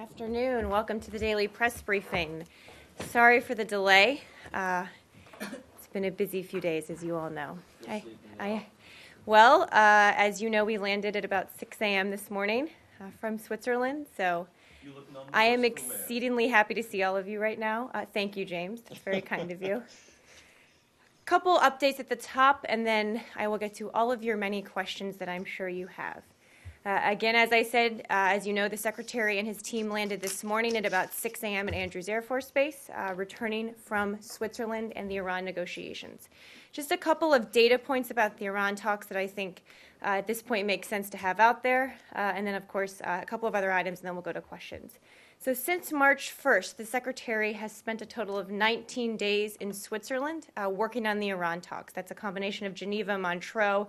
afternoon. Welcome to the daily press briefing. Sorry for the delay. Uh, it's been a busy few days, as you all know. I, I, well, uh, as you know, we landed at about 6 a.m. this morning uh, from Switzerland, so I am exceedingly happy to see all of you right now. Uh, thank you, James. That's very kind of you. Couple updates at the top, and then I will get to all of your many questions that I'm sure you have. Uh, again, as I said, uh, as you know, the Secretary and his team landed this morning at about 6 a.m. at Andrews Air Force Base, uh, returning from Switzerland and the Iran negotiations. Just a couple of data points about the Iran talks that I think uh, at this point make sense to have out there, uh, and then, of course, uh, a couple of other items, and then we'll go to questions. So, since March 1st, the Secretary has spent a total of 19 days in Switzerland working on the Iran talks. That's a combination of Geneva, Montreux,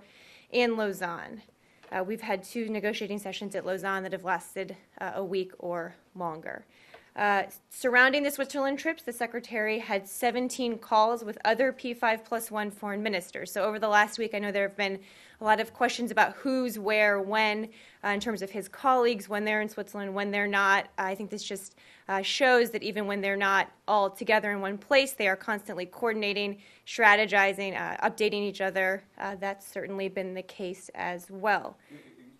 and Lausanne. Uh, we've had two negotiating sessions at Lausanne that have lasted uh, a week or longer. Uh, surrounding the Switzerland trips, the Secretary had 17 calls with other P5 plus one foreign ministers. So, over the last week, I know there have been a lot of questions about who's where, when, uh, in terms of his colleagues, when they're in Switzerland, when they're not. I think this just uh, shows that even when they're not all together in one place, they are constantly coordinating, strategizing, uh, updating each other. Uh, that's certainly been the case as well.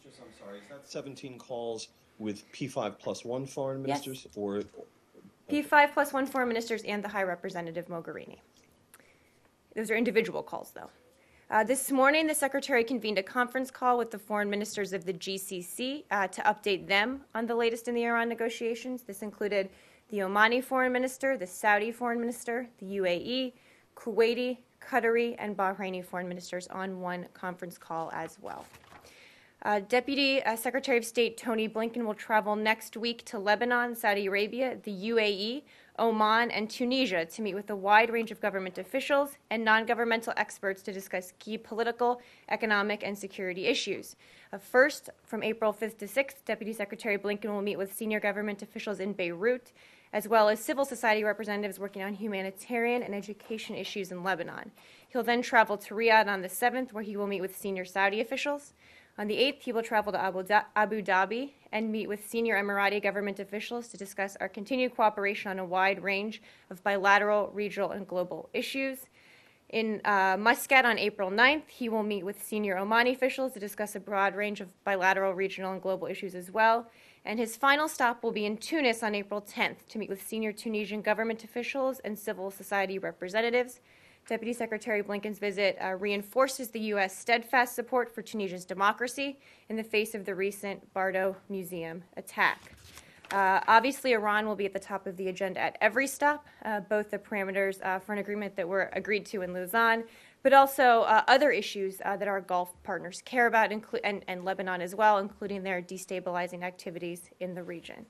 Just, I'm sorry, is that 17 calls with P5 plus one foreign ministers? Yes. Or P5 plus one foreign ministers and the High Representative Mogherini. Those are individual calls, though. Uh, this morning, the Secretary convened a conference call with the foreign ministers of the GCC uh, to update them on the latest in the Iran negotiations. This included the Omani foreign minister, the Saudi foreign minister, the UAE, Kuwaiti, Qatari, and Bahraini foreign ministers on one conference call as well. Uh, Deputy uh, Secretary of State Tony Blinken will travel next week to Lebanon, Saudi Arabia, the UAE, Oman, and Tunisia to meet with a wide range of government officials and non governmental experts to discuss key political, economic, and security issues. Uh, first, from April 5th to 6th, Deputy Secretary Blinken will meet with senior government officials in Beirut, as well as civil society representatives working on humanitarian and education issues in Lebanon. He'll then travel to Riyadh on the 7th, where he will meet with senior Saudi officials. On the 8th, he will travel to Abu, Dhabi and meet with senior Emirati government officials to discuss our continued cooperation on a wide range of bilateral, regional, and global issues. In uh, Muscat on April 9th, he will meet with senior Omani officials to discuss a broad range of bilateral, regional, and global issues as well. And his final stop will be in Tunis on April 10th to meet with senior Tunisian government officials and civil society representatives. Deputy Secretary Blinken's visit uh, reinforces the U.S. steadfast support for Tunisia's democracy in the face of the recent Bardo Museum attack. Uh, obviously, Iran will be at the top of the agenda at every stop, uh, both the parameters uh, for an agreement that were agreed to in Lausanne, but also uh, other issues uh, that our Gulf partners care about, inclu- and, and, Lebanon as well, including their destabilizing activities in the region.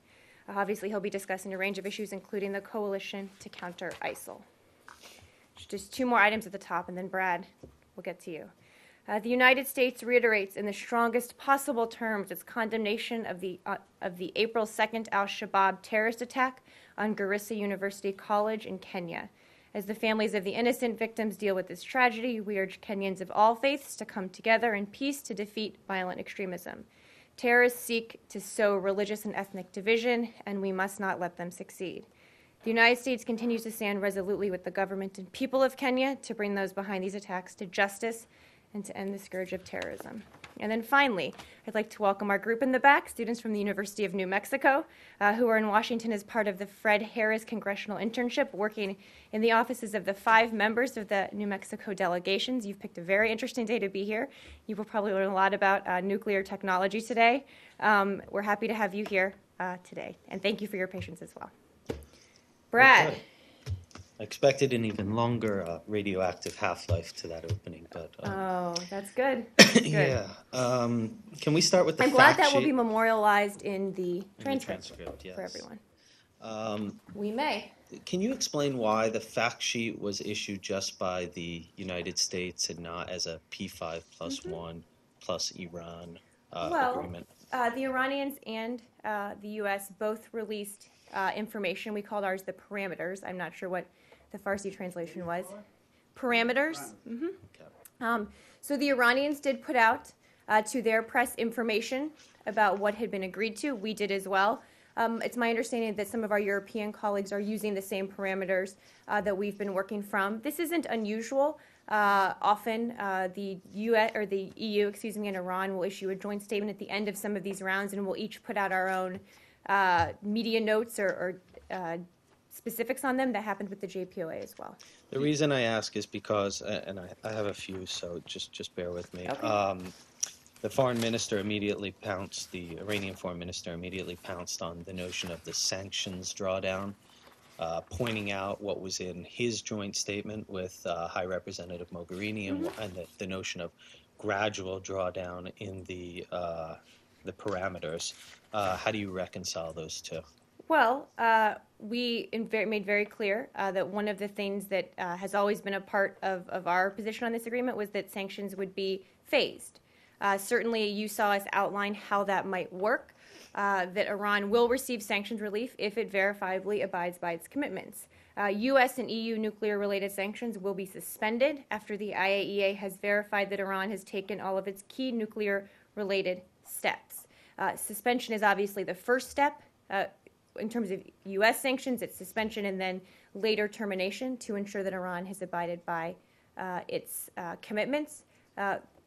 obviously, he'll be discussing a range of issues, including the coalition to counter ISIL. Just two more items at the top, and then Brad, we'll get to you. Uh, the United States reiterates in the strongest possible terms its condemnation of the, uh, of the April 2nd al Shabaab terrorist attack on Garissa University College in Kenya. As the families of the innocent victims deal with this tragedy, we urge Kenyans of all faiths to come together in peace to defeat violent extremism. Terrorists seek to sow religious and ethnic division, and we must not let them succeed. The United States continues to stand resolutely with the government and people of Kenya to bring those behind these attacks to justice and to end the scourge of terrorism. And then finally, I'd like to welcome our group in the back, students from the University of New Mexico, uh, who are in Washington as part of the Fred Harris Congressional Internship, working in the offices of the five members of the New Mexico delegations. You've picked a very interesting day to be here. You will probably learn a lot about uh, nuclear technology today. Um, we're happy to have you here uh, today, and thank you for your patience as well. Brad. Okay. I expected an even longer uh, radioactive half life to that opening, but um, oh, that's good. That's good. yeah. Um, can we start with the? I'm glad that sheet? will be memorialized in the transcript, in the transcript yes. for everyone. Um, we may. Can you explain why the fact sheet was issued just by the United States and not as a P5 plus mm-hmm. one plus Iran uh, well, agreement? Uh, the Iranians and uh, the U.S. both released uh, information. We called ours the parameters. I'm not sure what the Farsi translation was. Parameters. Mm-hmm. Um, so the Iranians did put out uh, to their press information about what had been agreed to. We did as well. Um, it's my understanding that some of our European colleagues are using the same parameters uh, that we've been working from. This isn't unusual. Uh, often, uh, the U.S. or the EU, excuse me, and Iran will issue a joint statement at the end of some of these rounds, and we'll each put out our own uh, media notes or, or uh, specifics on them. That happened with the JPOA as well. The reason I ask is because, uh, and I, I have a few, so just just bear with me. Okay. Um, the foreign minister immediately pounced. The Iranian foreign minister immediately pounced on the notion of the sanctions drawdown, uh, pointing out what was in his joint statement with uh, High Representative Mogherini and, and the, the notion of gradual drawdown in the uh, the parameters. Uh, how do you reconcile those two? Well, uh, we made very clear uh, that one of the things that uh, has always been a part of, of our position on this agreement was that sanctions would be phased. Uh, certainly, you saw us outline how that might work. Uh, that Iran will receive sanctions relief if it verifiably abides by its commitments. Uh, U.S. and EU nuclear related sanctions will be suspended after the IAEA has verified that Iran has taken all of its key nuclear related steps. Uh, suspension is obviously the first step. Uh, in terms of U.S. sanctions, it's suspension and then later termination to ensure that Iran has abided by uh, its uh, commitments.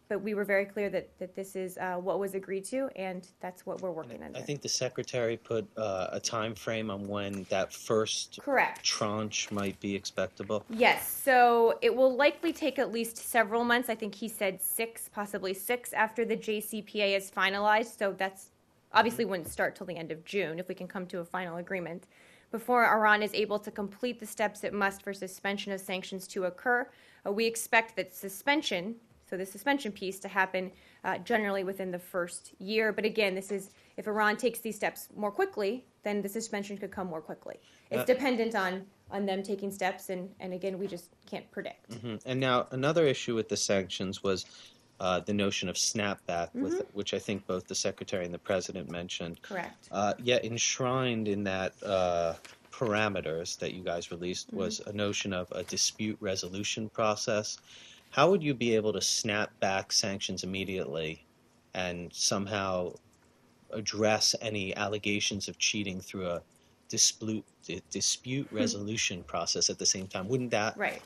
But we were very clear that, that this is uh, what was agreed to, and that's what we're working under. I think the secretary put uh, a time frame on when that first Correct. tranche might be expectable. Yes, so it will likely take at least several months. I think he said six, possibly six, after the JCPA is finalized. So that's obviously wouldn't start till the end of June if we can come to a final agreement. Before Iran is able to complete the steps it must for suspension of sanctions to occur, uh, we expect that suspension, so the suspension piece, to happen uh, generally within the first year. But again, this is if Iran takes these steps more quickly, then the suspension could come more quickly. It's Uh, dependent on on them taking steps, and and again, we just can't predict. Mhm. And now another issue with the sanctions was uh, the notion of snapback, with, Mm-hmm. which I think both the secretary and the president mentioned. Correct. Uh, yet enshrined in that uh, parameters that you guys released Mm-hmm. was a notion of a dispute resolution process. How would you be able to snap back sanctions immediately and somehow address any allegations of cheating through a dispute dispute resolution process at the same time? Wouldn't that Hmm. Right.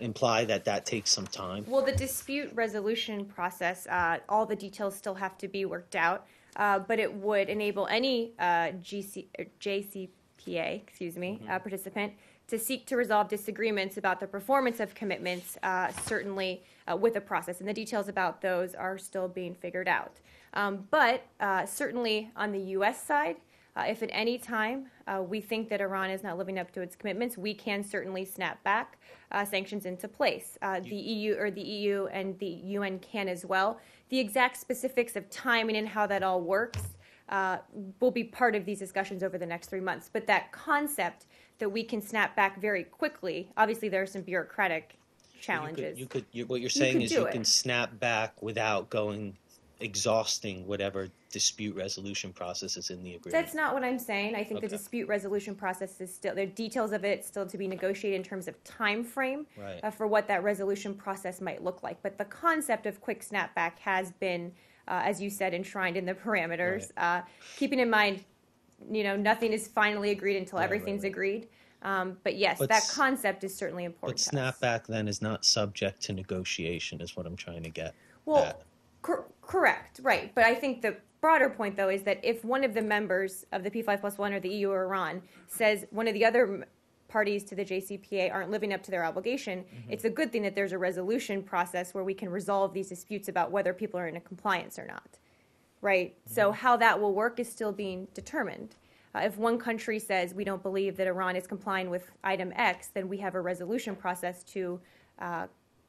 imply that that takes some time? Well, the dispute resolution process, uh, all the details still have to be worked out, uh, but it would enable any uh, GC, JCPA, excuse me, uh, participant to seek to resolve disagreements about the performance of commitments, uh, certainly uh, with a process. And the details about those are still being figured out. Um, but uh, certainly on the U.S. side, uh, if at any time uh, we think that Iran is not living up to its commitments, we can certainly snap back uh, sanctions into place. Uh, the EU or the EU and the UN can as well. The exact specifics of timing and how that all works uh, will be part of these discussions over the next three months. But that concept that we can snap back very quickly, obviously there are some bureaucratic challenges. You could, you could you, what you're saying could is you it. can snap back without going exhausting whatever dispute resolution process is in the agreement. That's not what I'm saying. I think the dispute resolution process is still, the details of it still to be negotiated in terms of time frame Right. uh, for what that resolution process might look like. But the concept of quick snapback has been, uh, as you said, enshrined in the parameters. Uh, keeping in mind, you know, nothing is finally agreed until Right, everything's right, right. agreed. Um, but yes, But that concept is certainly important. But snapback then is not subject to negotiation, is what I'm trying to get. Well, cor- correct, right. But I think the broader point, though, is that if one of the members of the P5 plus one or the EU or Iran says one of the other parties to the JCPA aren't living up to their obligation, it's a good thing that there's a resolution process where we can resolve these disputes about whether people are in a compliance or not. Right? So, how that will work is still being determined. Uh, if one country says we don't believe that Iran is complying with item X, then we have a resolution process to uh,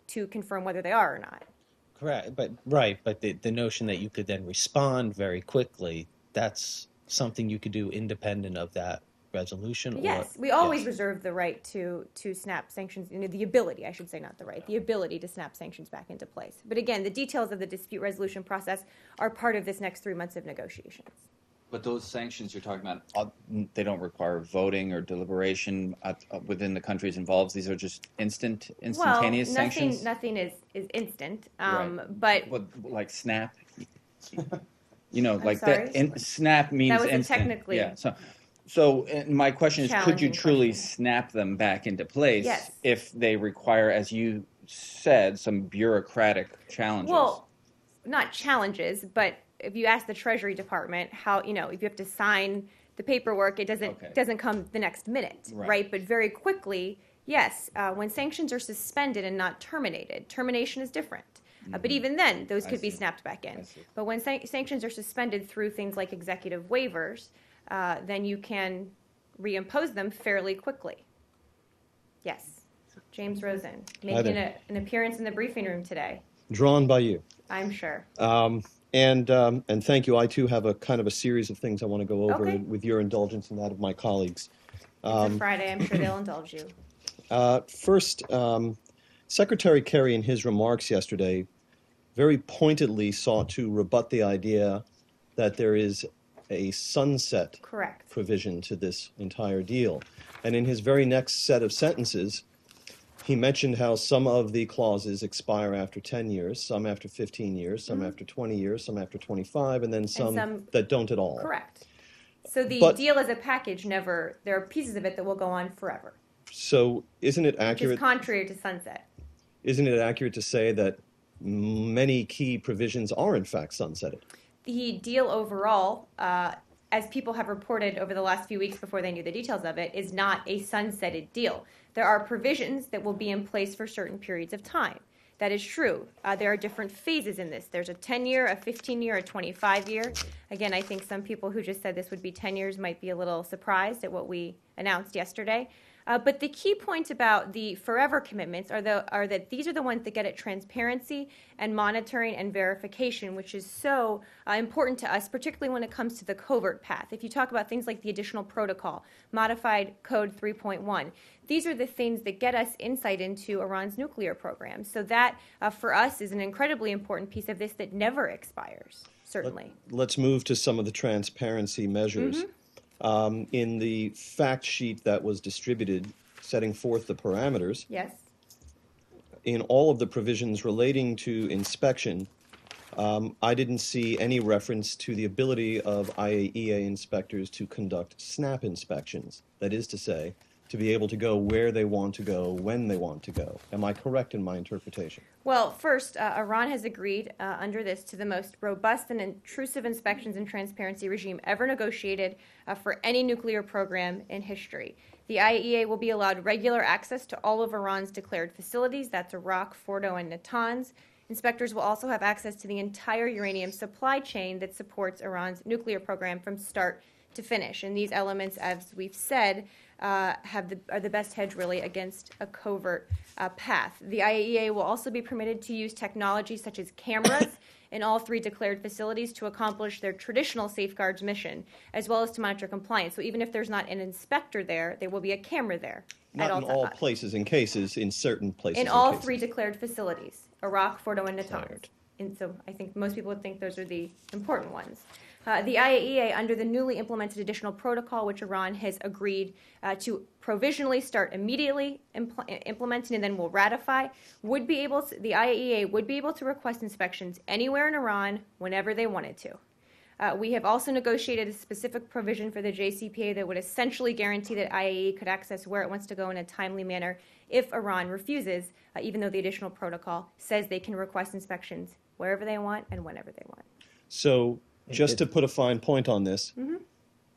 to confirm whether they are or not. Correct, but right, but the the notion that you could then respond very quickly, that's something you could do independent of that resolution. or- Yes, we always Yes. reserve the right to to snap sanctions. You know, the ability, I should say, not the right, the ability to snap sanctions back into place. But again, the details of the dispute resolution process are part of this next three months of negotiations. But those sanctions you're talking about, uh, they don't require voting or deliberation at, uh, within the countries involved. These are just instant, instantaneous well, nothing, sanctions. nothing is is instant. Um, Right. But What, like snap. You know, like sorry? that. In, snap means That was a instant. technically- Yeah. So, so and my question is, could you truly question. snap them back into place Yes. if they require, as you said, some bureaucratic challenges? Well, not challenges, but if you ask the Treasury Department how, you know, if you have to sign the paperwork, it doesn't Okay. doesn't come the next minute, Right. right? But very quickly, yes, uh, when sanctions are suspended and not terminated, termination is different. Uh, but even then, those Mm-hmm. Could be snapped back in. But when san- sanctions are suspended through things like executive waivers, uh, then you can reimpose them fairly quickly. Yes. James Rosen, making a, an appearance in the briefing room today, Drawn by you. I'm sure. Um, and um, and thank you. I too have a kind of a series of things I want to go over Okay. with your indulgence and that of my colleagues. A Friday. I'm sure they'll indulge you. Uh, first, um, Secretary Kerry, in his remarks yesterday, very pointedly sought to rebut the idea that there is a sunset Correct. provision to this entire deal. And in his very next set of sentences, he mentioned how some of the clauses expire after 10 years, some after 15 years, some after 20 years, some after 25, and then some, Mm-hmm. some- that don't at all. Correct. So the But- deal as a package never. There are pieces of it that will go on forever, So isn't it which accurate? is contrary to sunset. isn't it accurate to say that many key provisions are in fact sunsetted? The deal overall, uh, as people have reported over the last few weeks before they knew the details of it, is not a sunsetted deal. There are provisions that will be in place for certain periods of time. That is true. Uh, there are different phases in this. There's a 10 year, a 15 year, a 25 year. Again, I think some people who just said this would be 10 years might be a little surprised at what we announced yesterday. Uh, but the key point about the forever commitments are, the, are that these are the ones that get at transparency and monitoring and verification, which is so uh, important to us, particularly when it comes to the covert path. If you talk about things like the additional protocol, modified code 3.1, these are the things that get us insight into Iran's nuclear program. So that, uh, for us, is an incredibly important piece of this that never expires, certainly. Let's move to some of the transparency measures. Mm-hmm. Um, in the fact sheet that was distributed, setting forth the parameters, Yes? in all of the provisions relating to inspection, um, I didn't see any reference to the ability of IAEA inspectors to conduct SNAP inspections. That is to say, to be able to go where they want to go, when they want to go. Am I correct in my interpretation? Well, first, uh, Iran has agreed uh, under this to the most robust and intrusive inspections and transparency regime ever negotiated uh, for any nuclear program in history. The IAEA will be allowed regular access to all of Iran's declared facilities that's Arak, Fordo, and Natanz. Inspectors will also have access to the entire uranium supply chain that supports Iran's nuclear program from start to finish. And these elements, as we've said, uh, have the, are the best hedge really against a covert uh, path. The IAEA will also be permitted to use technology such as cameras in all three declared facilities to accomplish their traditional safeguards mission, as well as to monitor compliance. So even if there's not an inspector there, there will be a camera there. Not at in all places and cases, in certain places. in all cases. three declared facilities, Arak, Fordo, and Natanz. And so I think most people would think those are the important ones. Uh, the IAEA, under the newly implemented additional protocol, which Iran has agreed uh, to provisionally start immediately impl- implementing and then will ratify, would be able to, the IAEA would be able to request inspections anywhere in Iran whenever they wanted to. Uh, we have also negotiated a specific provision for the JCPA that would essentially guarantee that IAEA could access where it wants to go in a timely manner if Iran refuses, uh, even though the additional protocol says they can request inspections wherever they want and whenever they want. So, just to put a fine point on this,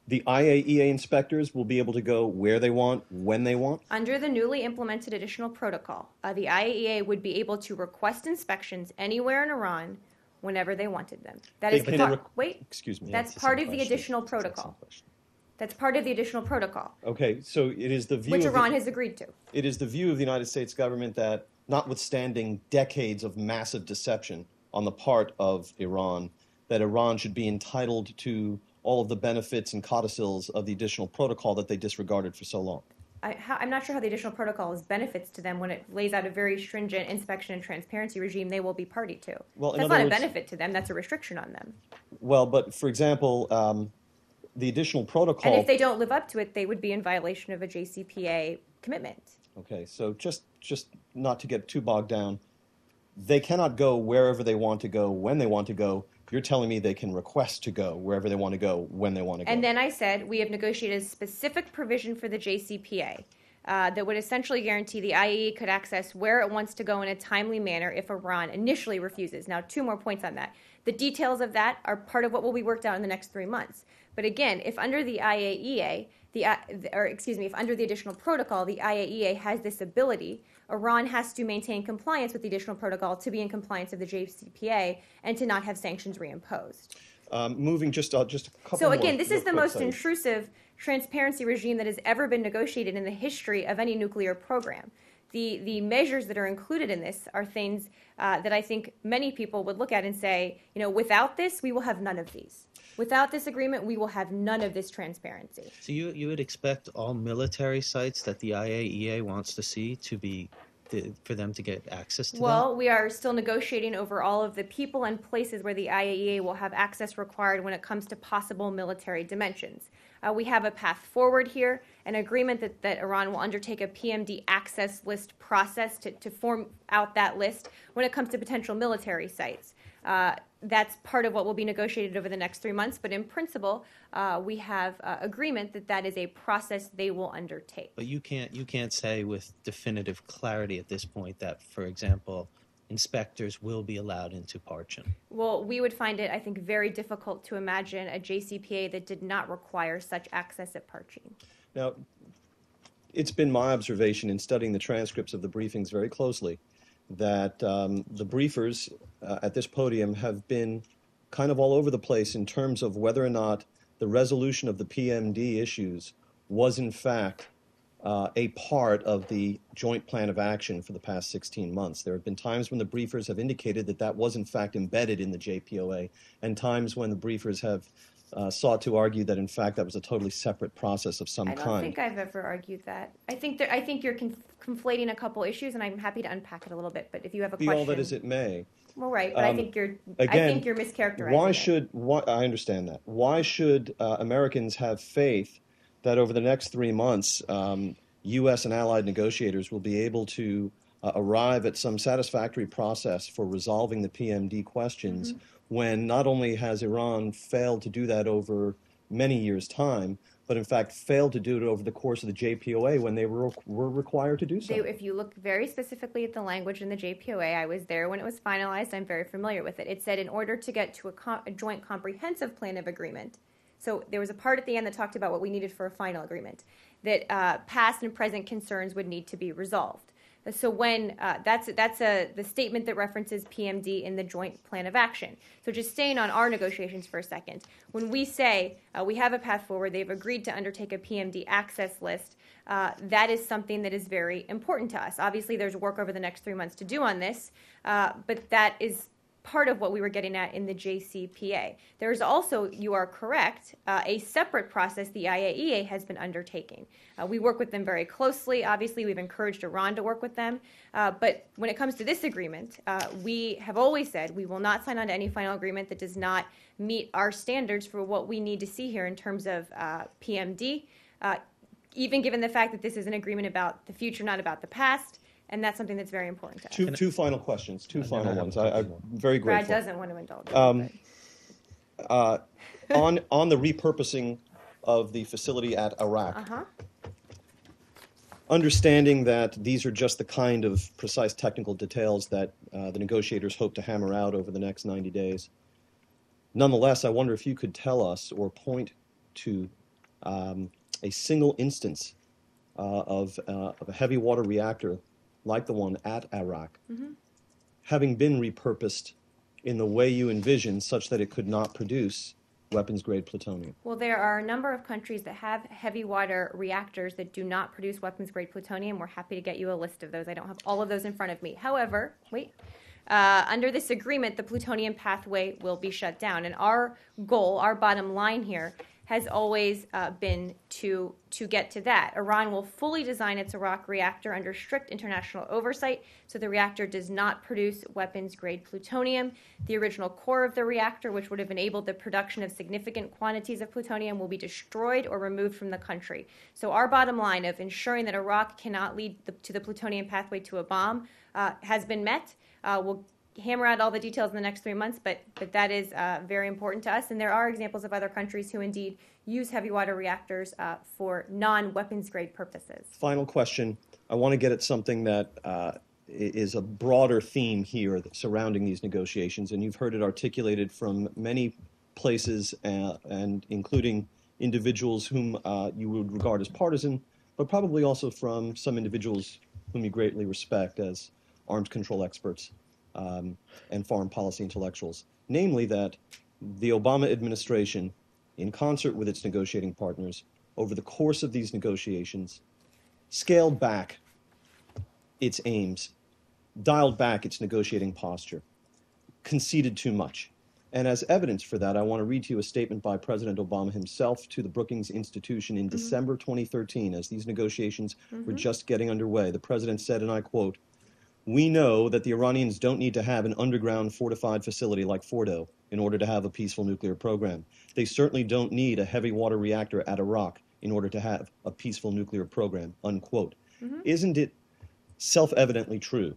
the IAEA inspectors will be able to go where they want, when they want. Under the newly implemented additional protocol, uh, the IAEA would be able to request inspections anywhere in Iran whenever they wanted them. That They is can part. re- wait, Excuse me. That's part of the question. additional the same protocol. question. That's part of the additional protocol, Okay, so it is the view which of the- Iran has agreed to. it is the view of the United States government that, notwithstanding decades of massive deception on the part of Iran, that Iran should be entitled to all of the benefits and codicils of the additional protocol that they disregarded for so long. I, how, I'm not sure how the additional protocol is benefits to them when it lays out a very stringent inspection and transparency regime they will be party to. Well, that's not a benefit to them. That's a restriction on them. Well, but for example, um, the additional protocol. And if they don't live up to it, they would be in violation of a JCPA commitment. Okay, so just just not to get too bogged down, they cannot go wherever they want to go when they want to go You're telling me they can request to go wherever they want to go when they want to go. And then I said we have negotiated a specific provision for the JCPA uh, that would essentially guarantee the IAEA could access where it wants to go in a timely manner if Iran initially refuses. Now, two more points on that. The details of that are part of what will be worked out in the next three months. But again, if under the IAEA, the or excuse me, if under the additional protocol, the IAEA has this ability, Iran has to maintain compliance with the additional protocol to be in compliance of the JCPA and to not have sanctions reimposed. Um, moving just uh, just a couple. So again, more this is the most things. intrusive transparency regime that has ever been negotiated in the history of any nuclear program. The the measures that are included in this are things uh, that I think many people would look at and say, you know, without this, we will have none of these. Without this agreement, we will have none of this transparency. So you you would expect all military sites that the IAEA wants to see to be the, for them to get access to Well, we are still negotiating over all of the people and places where the IAEA will have access required when it comes to possible military dimensions. Uh, we have a path forward here, an agreement that, that Iran will undertake a PMD access list process to, to form out that list when it comes to potential military sites. Uh, that's part of what will be negotiated over the next three months, but in principle, uh, we have uh, agreement that that is a process they will undertake. But you can't you can't say with definitive clarity at this point that, for example, inspectors will be allowed into Parchin. Well, we would find it, I think, very difficult to imagine a JCPA that did not require such access at Parchin. Now, it's been my observation in studying the transcripts of the briefings very closely that um, the briefers uh, at this podium have been kind of all over the place in terms of whether or not the resolution of the PMD issues was in fact uh, a part of the joint plan of action for the past 16 months. There have been times when the briefers have indicated that that was in fact embedded in the JPOA, and times when the briefers have uh, sought to argue that in fact that was a totally separate process of some kind. I don't think I've ever argued that. I think that I think you're conf- conflating a couple issues, and I'm happy to unpack it a little bit. But if you have a Be question, all that as it may. well, right. But I Um, think you're Again, I think you're mischaracterizing. Why it. should why, I understand that? Why should uh, Americans have faith that over the next three months, um, U.S. and allied negotiators will be able to uh, arrive at some satisfactory process for resolving the PMD questions Mm-hmm. When not only has Iran failed to do that over many years' time, but in fact failed to do it over the course of the JPOA when they were, were required to do so? They, if you look very specifically at the language in the JPOA, I was there when it was finalized. I'm very familiar with it. It said in order to get to a, a joint comprehensive plan of agreement. So there was a part at the end that talked about what we needed for a final agreement, that uh, past and present concerns would need to be resolved. So when uh, that's that's a the statement that references PMD in the joint plan of action. So just staying on our negotiations for a second, when we say uh, we have a path forward, they've agreed to undertake a PMD access list. Uh, that is something that is very important to us. Obviously, there's work over the next three months to do on this, uh, but that is part of what we were getting at in the JCPA. There's also, you are correct, uh, a separate process the IAEA has been undertaking. Uh, we work with them very closely. Obviously, we've encouraged Iran to work with them. Uh, but when it comes to this agreement, uh, we have always said we will not sign on to any final agreement that does not meet our standards for what we need to see here in terms of uh, PMD. Uh, even given the fact that this is an agreement about the future, not about the past, and that's something that's very important to us. Two, two final questions, two I final ones. I, I'm very grateful. Brad grateful. doesn't want to indulge. Um, me, uh, on on the repurposing of the facility at Arak. uh huh. Understanding that these are just the kind of precise technical details that uh, the negotiators hope to hammer out over the next 90 days. Nonetheless, I wonder if you could tell us or point to um, a single instance uh, of, uh, of a heavy water reactor like the one at Arak having been repurposed in the way you envision such that it could not produce weapons grade plutonium. Well, there are a number of countries that have heavy water reactors that do not produce weapons grade plutonium. We're happy to get you a list of those. I don't have all of those in front of me. However, wait. Uh, under this agreement, the plutonium pathway will be shut down. And our goal, our bottom line here, has always uh, been to to get to that. Iran will fully design its Arak reactor under strict international oversight, so the reactor does not produce weapons grade plutonium. The original core of the reactor, which would have enabled the production of significant quantities of plutonium, will be destroyed or removed from the country. So our bottom line of ensuring that Arak cannot lead the, to the plutonium pathway to a bomb uh, has been met. Uh, we'll hammer out all the details in the next three months, but, but that is uh, very important to us. And there are examples of other countries who indeed use heavy water reactors uh, for non weapons grade purposes. Final question. I want to get at something that uh, is a broader theme here surrounding these negotiations, and you've heard it articulated from many places, uh, and including individuals whom uh, you would regard as partisan, but probably also from some individuals whom you greatly respect as arms control experts um, and foreign policy intellectuals. Namely, that the Obama administration, in concert with its negotiating partners, over the course of these negotiations, scaled back its aims, dialed back its negotiating posture, conceded too much. And as evidence for that, I want to read to you a statement by President Obama himself to the Brookings Institution in December 2013, as these negotiations were just getting underway. The president said, and I quote, We know that the Iranians don't need to have an underground fortified facility like Fordo in order to have a peaceful nuclear program. They certainly don't need a heavy water reactor at Arak in order to have a peaceful nuclear program, unquote. Mm-hmm. Isn't it self evidently true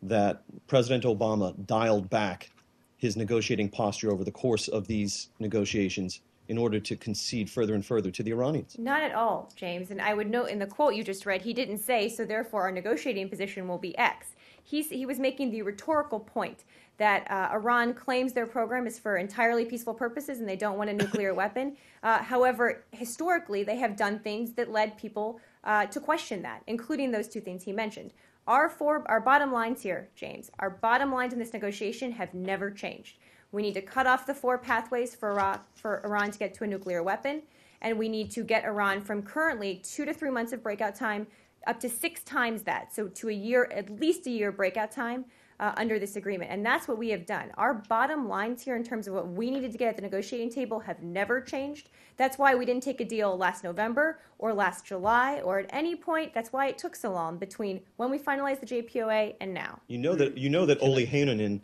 that President Obama dialed back his negotiating posture over the course of these negotiations in order to concede further and further to the Iranians? Not at all, James. And I would note in the quote you just read, he didn't say, so therefore our negotiating position will be X. He's, he was making the rhetorical point that uh, Iran claims their program is for entirely peaceful purposes and they don't want a nuclear weapon. Uh, however, historically, they have done things that led people uh, to question that, including those two things he mentioned. Our four, our bottom lines here, James, our bottom lines in this negotiation have never changed. We need to cut off the four pathways for for Iran to get to a nuclear weapon, and we need to get Iran from currently two to three months of breakout time up to six times that, so to a year, at least a year breakout time uh, under this agreement. And that's what we have done. Our bottom lines here in terms of what we needed to get at the negotiating table have never changed. That's why we didn't take a deal last November or last July or at any point. That's why it took so long between when we finalized the JPOA and now. You know that you know that Olli Heinonen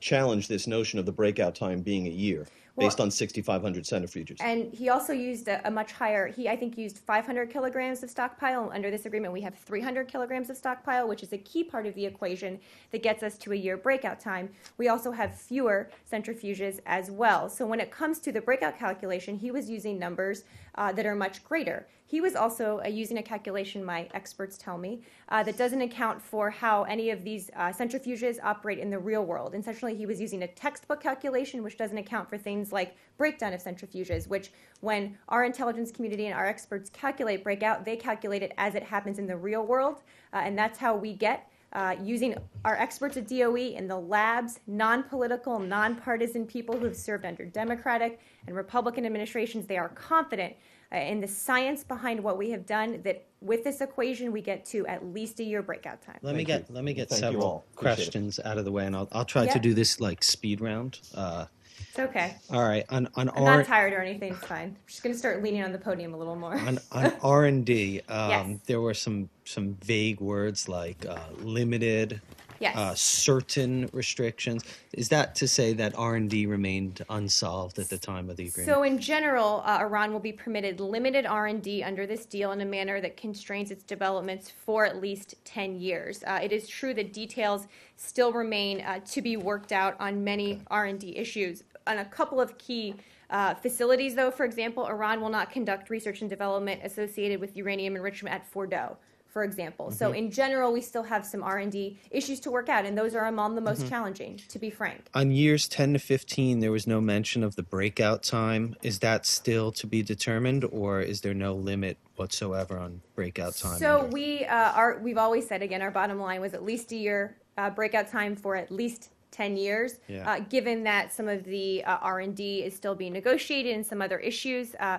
challenged this notion of the breakout time being a year based Well- on 6,500 centrifuges. And he also used a, a much higher, he, I think, used 500 kilograms of stockpile. Under this agreement, we have 300 kilograms of stockpile, which is a key part of the equation that gets us to a year breakout time. We also have fewer centrifuges as well. So when it comes to the breakout calculation, he was using numbers uh, that are much greater. He was also uh, using a calculation, my experts tell me, uh, that doesn't account for how any of these uh, centrifuges operate in the real world. Essentially, he was using a textbook calculation, which doesn't account for things like breakdown of centrifuges, which when our intelligence community and our experts calculate breakout, they calculate it as it happens in the real world. Uh, and that's how we get uh, using our experts at DOE in the labs, non political, non partisan people who have served under Democratic and Republican administrations. They are confident uh, in the science behind what we have done that with this equation we get to at least a year breakout time. Let me get you. let me get Thank several all. It. questions out of the way, and I'll I'll try Yeah. to do this like speed round. Uh, It's okay. all right, on on I'm R not tired or anything. It's fine. I'm just going to start leaning on the podium a little more. on on R and D. Um, Yes. There were some some vague words like uh, limited, Yes. uh, certain restrictions. Is that to say that R and D remained unsolved at the time of the agreement? So, in general, uh, Iran will be permitted limited R&D under this deal in a manner that constrains its developments for at least 10 years. Uh, it is true that details still remain uh, to be worked out on many R&D issues. On a couple of key uh, facilities, though, for example, Iran will not conduct research and development associated with uranium enrichment at Fordo. For example, so in general, we still have some R and D issues to work out, and those are among the most challenging, to be frank. on years 10 to 15 there was no mention of the breakout time is that still to be determined or is there no limit whatsoever on breakout time So we uh, are. We've always said again, our bottom line was at least a year uh, breakout time for at least ten years. Yeah. Uh, given that some of the uh, R and D is still being negotiated and some other issues, uh,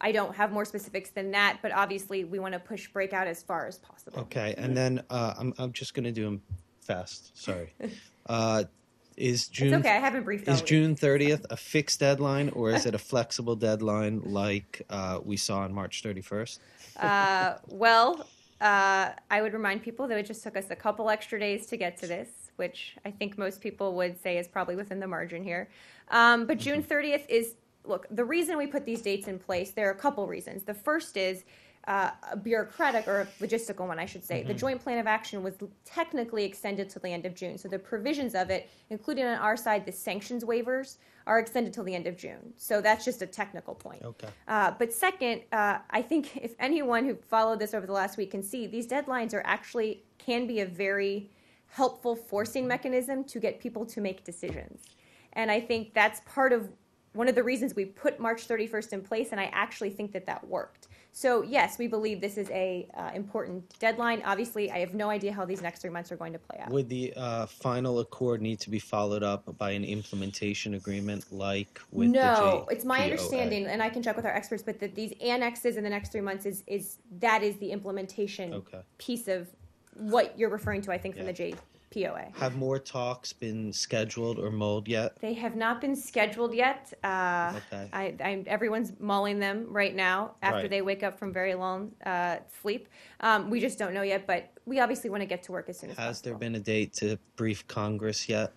I don't have more specifics than that. But obviously, we want to push breakout as far as possible. okay and then uh, I'm, I'm just going to do them fast sorry uh, is june It's okay. I haven't briefed. is june 30th a fixed deadline or is it a flexible deadline like uh, we saw on march 31st Uh, well, uh, I would remind people that it just took us a couple extra days to get to this, which I think most people would say is probably within the margin here. Um, but June 30th is, look, the reason we put these dates in place, there are a couple reasons. The first is uh, a bureaucratic or a logistical one, I should say. The joint plan of action was technically extended to the end of June. So the provisions of it, including on our side the sanctions waivers, are extended till the end of June. So that's just a technical point. Okay. Uh, but second, uh, I think if anyone who followed this over the last week can see, these deadlines are actually can be a very helpful forcing mechanism to get people to make decisions. And I think that's part of one of the reasons we put March 31st in place, and I actually think that that worked. So yes, we believe this is a uh, important deadline. Obviously, I have no idea how these next three months are going to play out. Would the uh, final accord need to be followed up by an implementation agreement like with the no, the it's my understanding, and I can check with our experts, but that these annexes in the next three months is is that is the implementation Okay. piece of what you're referring to. I think from the the JPOA. Have more talks been scheduled or mulled yet? They have not been scheduled yet. Uh, Okay. I, I, everyone's mulling them right now after Right. they wake up from very long uh, sleep. Um, we just don't know yet, but we obviously want to get to work as soon as possible. Has there been a date to brief Congress yet?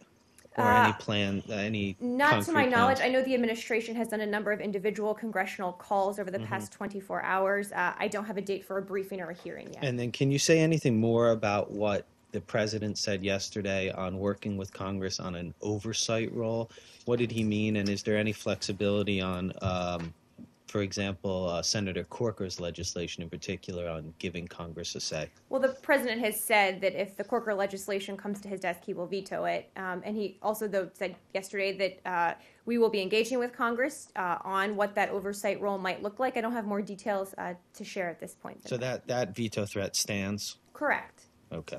Or Uh, any plan, uh, any Not to my concrete knowledge. I know the administration has done a number of individual congressional calls over the Mm-hmm. past 24 hours. Uh, I don't have a date for a briefing or a hearing yet. And then can you say anything more about what the president said yesterday on working with Congress on an oversight role? What did he mean? And is there any flexibility on, um, for example, uh, Senator Corker's legislation in particular on giving Congress a say? Well, the president has said that if the Corker legislation comes to his desk, he will veto it. Um, and he also, though, said yesterday that uh, we will be engaging with Congress uh, on what that oversight role might look like. I don't have more details uh, to share at this point. So that, that veto threat stands? correct. Okay.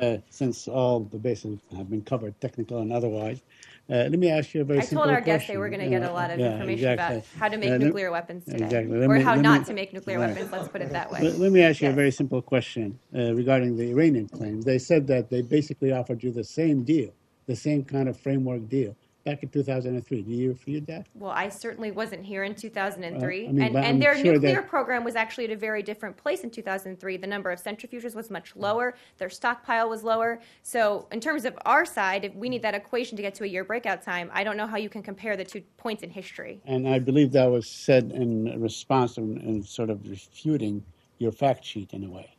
Uh, since all the bases have been covered, technical and otherwise, uh, let me ask you a very I simple told our question. guests they were going to get a lot of Yeah, information exactly. about how to make Uh, let- nuclear weapons today, exactly. Let or me- how not me- to make nuclear right. weapons. Let's put it that way. Let, let me ask you Yes. a very simple question uh, regarding the Iranian claims. They said that they basically offered you the same deal, the same kind of framework deal back in 2003. Do you refute that? Well, I certainly wasn't here in 2003, Well, I mean, and, and their sure nuclear program was actually at a very different place in 2003. The number of centrifuges was much lower, their stockpile was lower. So, in terms of our side, if we need that equation to get to a year breakout time, I don't know how you can compare the two points in history. And I believe that was said in response and, and sort of refuting your fact sheet in a way.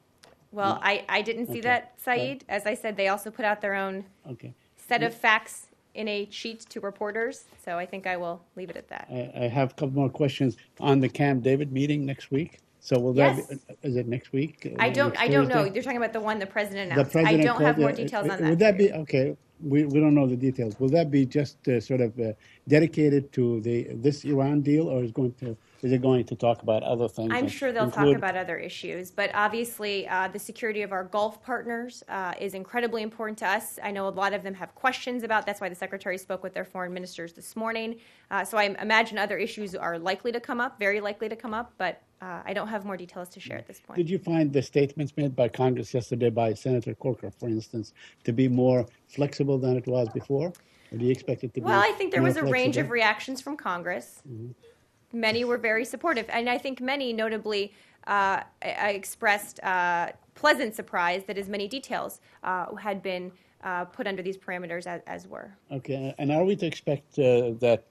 Well, I, I didn't see Okay. that, Saeed. As I said, they also put out their own Okay. set of facts in a sheet to reporters. So, I think I will leave it at that. I, I have a couple more questions on the Camp David meeting next week. So will that be, is it next week? I Uh, don't. I don't know. You're talking about the one the president The announced. president I don't have more uh, details uh, on that. Would that be, okay, we, we don't know the details. Will that be just uh, sort of uh, dedicated to the, this Iran deal or is going to, is it going to talk about other things? I'm sure they'll talk about other issues, but obviously, uh, the security of our Gulf partners uh, is incredibly important to us. I know a lot of them have questions about. That's why the secretary spoke with their foreign ministers this morning. Uh, so I imagine other issues are likely to come up, very likely to come up, but uh, I don't have more details to share at this point. Did you find the statements made by Congress yesterday by Senator Corker, for instance, to be more flexible than it was before? Or do you expect it to be? Well, I think there was a range of reactions from Congress. Many were very supportive, and I think many, notably, uh, I- I expressed uh, pleasant surprise that as many details uh, had been uh, put under these parameters as, as were. Okay, and are we to expect uh, that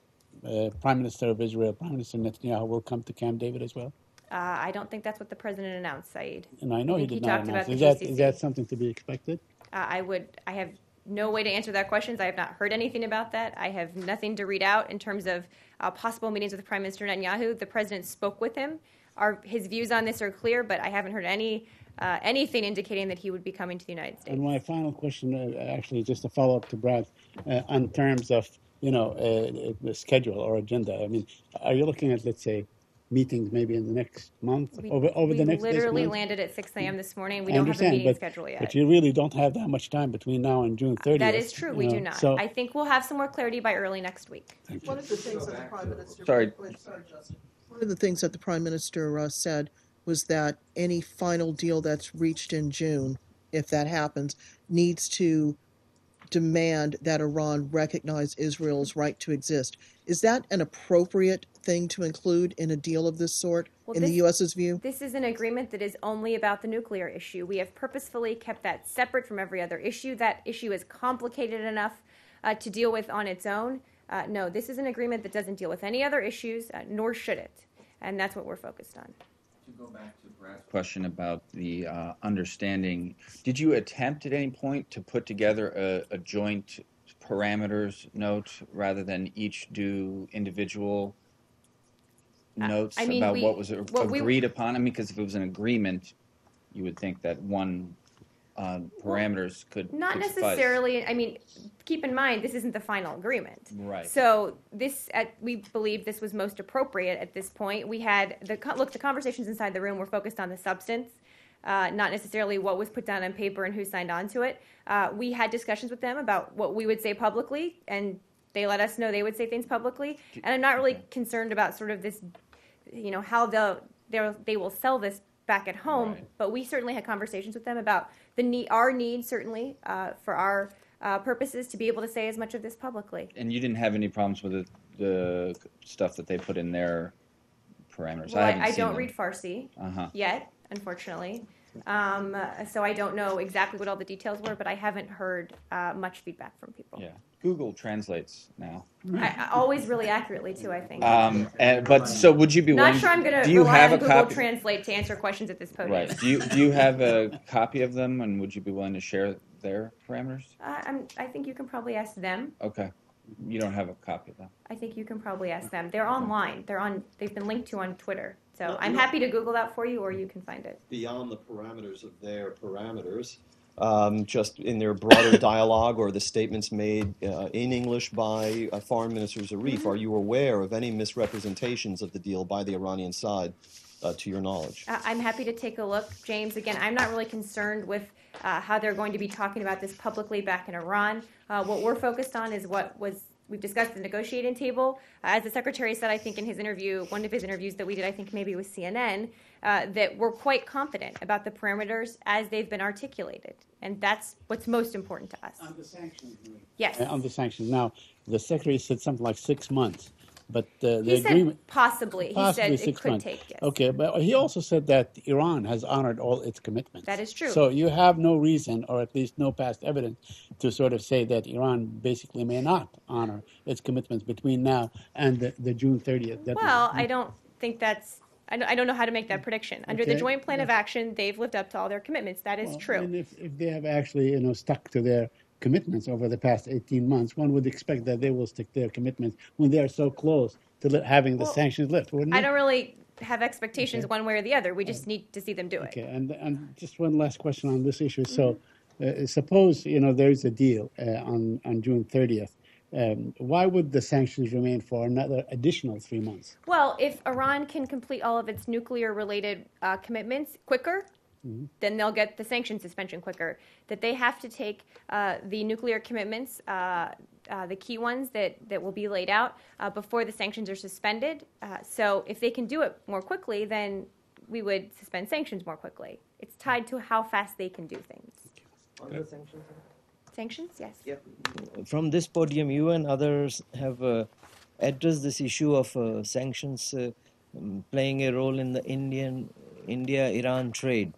uh, Prime Minister of Israel, Prime Minister Netanyahu, will come to Camp David as well? Uh, I don't think that's what the president announced, Saeed. And I know I he think he did not announce. Is that that something to be expected? Uh, I would. I have no way to answer that question. I have not heard anything about that. I have nothing to read out in terms of uh, possible meetings with Prime Minister Netanyahu. The president spoke with him. Our, his views on this are clear, but I haven't heard any uh, anything indicating that he would be coming to the United States. And my final question, uh, actually, just a follow up to Brad, uh, on terms of you know uh, the schedule or agenda. I mean, are you looking at let's say meetings maybe in the next month We, over over we the next this literally month? landed at 6 a.m. this morning. We I don't have a understand, meeting but, schedule yet. But you really don't have that much time between now and June 30th. that is true. We you do not. So, I think we'll have some more clarity by early next week. One of the things that the prime minister. Sorry. Sorry, One of the things that the prime minister uh, said was that any final deal that's reached in June, if that happens, needs to demand that Iran recognize Israel's right to exist. Is that an appropriate thing to include in a deal of this sort, Well, in this- the U.S.'s view? This is an agreement that is only about the nuclear issue. We have purposefully kept that separate from every other issue. That issue is complicated enough uh, to deal with on its own. Uh, no, this is an agreement that doesn't deal with any other issues, uh, nor should it. And that's what we're focused on. To go back to Brad's question about the uh, understanding, did you attempt at any point to put together a, a joint parameters note rather than each do individual Uh, notes I mean, about we- what was what we- agreed upon? I mean, because if it was an agreement, you would think that one uh, parameters could Not could suffice. necessarily. I mean, keep in mind this isn't the final agreement. Right. So this, at, we believe this was most appropriate at this point. We had the look. The conversations inside the room were focused on the substance, uh, not necessarily what was put down on paper and who signed on to it. Uh, we had discussions with them about what we would say publicly, and they let us know they would say things publicly. And I'm not really concerned about sort of this, you know, how they'll they'll they will sell this back at home. Right. But we certainly had conversations with them about the need, our need certainly uh, for our uh, purposes to be able to say as much of this publicly. And you didn't have any problems with the, the stuff that they put in their parameters? Well, I, haven't I don't them. read Farsi Uh-huh. yet, unfortunately. Um, so I don't know exactly what all the details were, but I haven't heard uh, much feedback from people. Yeah. Google translates now. I, always really accurately too. I think. Um, and, but so would you be Not willing? sure I'm going to do you rely have on Google copy? Translate to answer questions at this podium. Right. Do you do you have a copy of them, and would you be willing to share their parameters? Uh, I'm, I think you can probably ask them. Okay. You don't have a copy of them. I think you can probably ask them. They're online. They're on. They've been linked to on Twitter. So No, I'm no. happy to Google that for you, or you can find it. beyond the parameters of their parameters, um, just in their broader dialogue or the statements made uh, in English by uh, Foreign Minister Zarif, are you aware of any misrepresentations of the deal by the Iranian side, uh, to your knowledge? Uh, I'm happy to take a look, James. Again, I'm not really concerned with uh, how they're going to be talking about this publicly back in Iran. Uh, what we're focused on is what was we've discussed the negotiating table. Uh, as the secretary said, I think in his interview, one of his interviews that we did, I think maybe with CNN, uh, that we're quite confident about the parameters as they've been articulated, and that's what's most important to us. On the sanctions, Yes, Uh, on the sanctions. Now, the secretary said something like six months, but uh, the he said agreement. possibly. He Possibly said it could months. take. Yes. Okay, but he also said that Iran has honored all its commitments. That is true. So you have no reason, or at least no past evidence, to sort of say that Iran basically may not honor its commitments between now and the, the June 30th deadline. Well, I don't think that's. I don't, know how to make that prediction. Under the joint plan of action, they've lived up to all their commitments. That is Well, true. And if, if they have actually, you know, stuck to their commitments over the past 18 months, one would expect that they will stick their commitments when they are so close to li- having the Well, sanctions lift, wouldn't I don't really have expectations Okay. one way or the other. We just need to see them do it. Okay, and, and just one last question on this issue. So, uh, suppose you know there is a deal uh, on on June thirtieth. Um, why would the sanctions remain for another additional three months? Well, if Iran can complete all of its nuclear related uh, commitments quicker, then they'll get the sanction suspension quicker. That they have to take uh, the nuclear commitments, uh, uh, the key ones that, that will be laid out, uh, before the sanctions are suspended. Uh, so if they can do it more quickly, then we would suspend sanctions more quickly. It's tied to how fast they can do things. Sanctions, Sanctions, yes. from this podium, you and others have uh, addressed this issue of uh, sanctions uh, um, playing a role in the Indian India-Iran trade.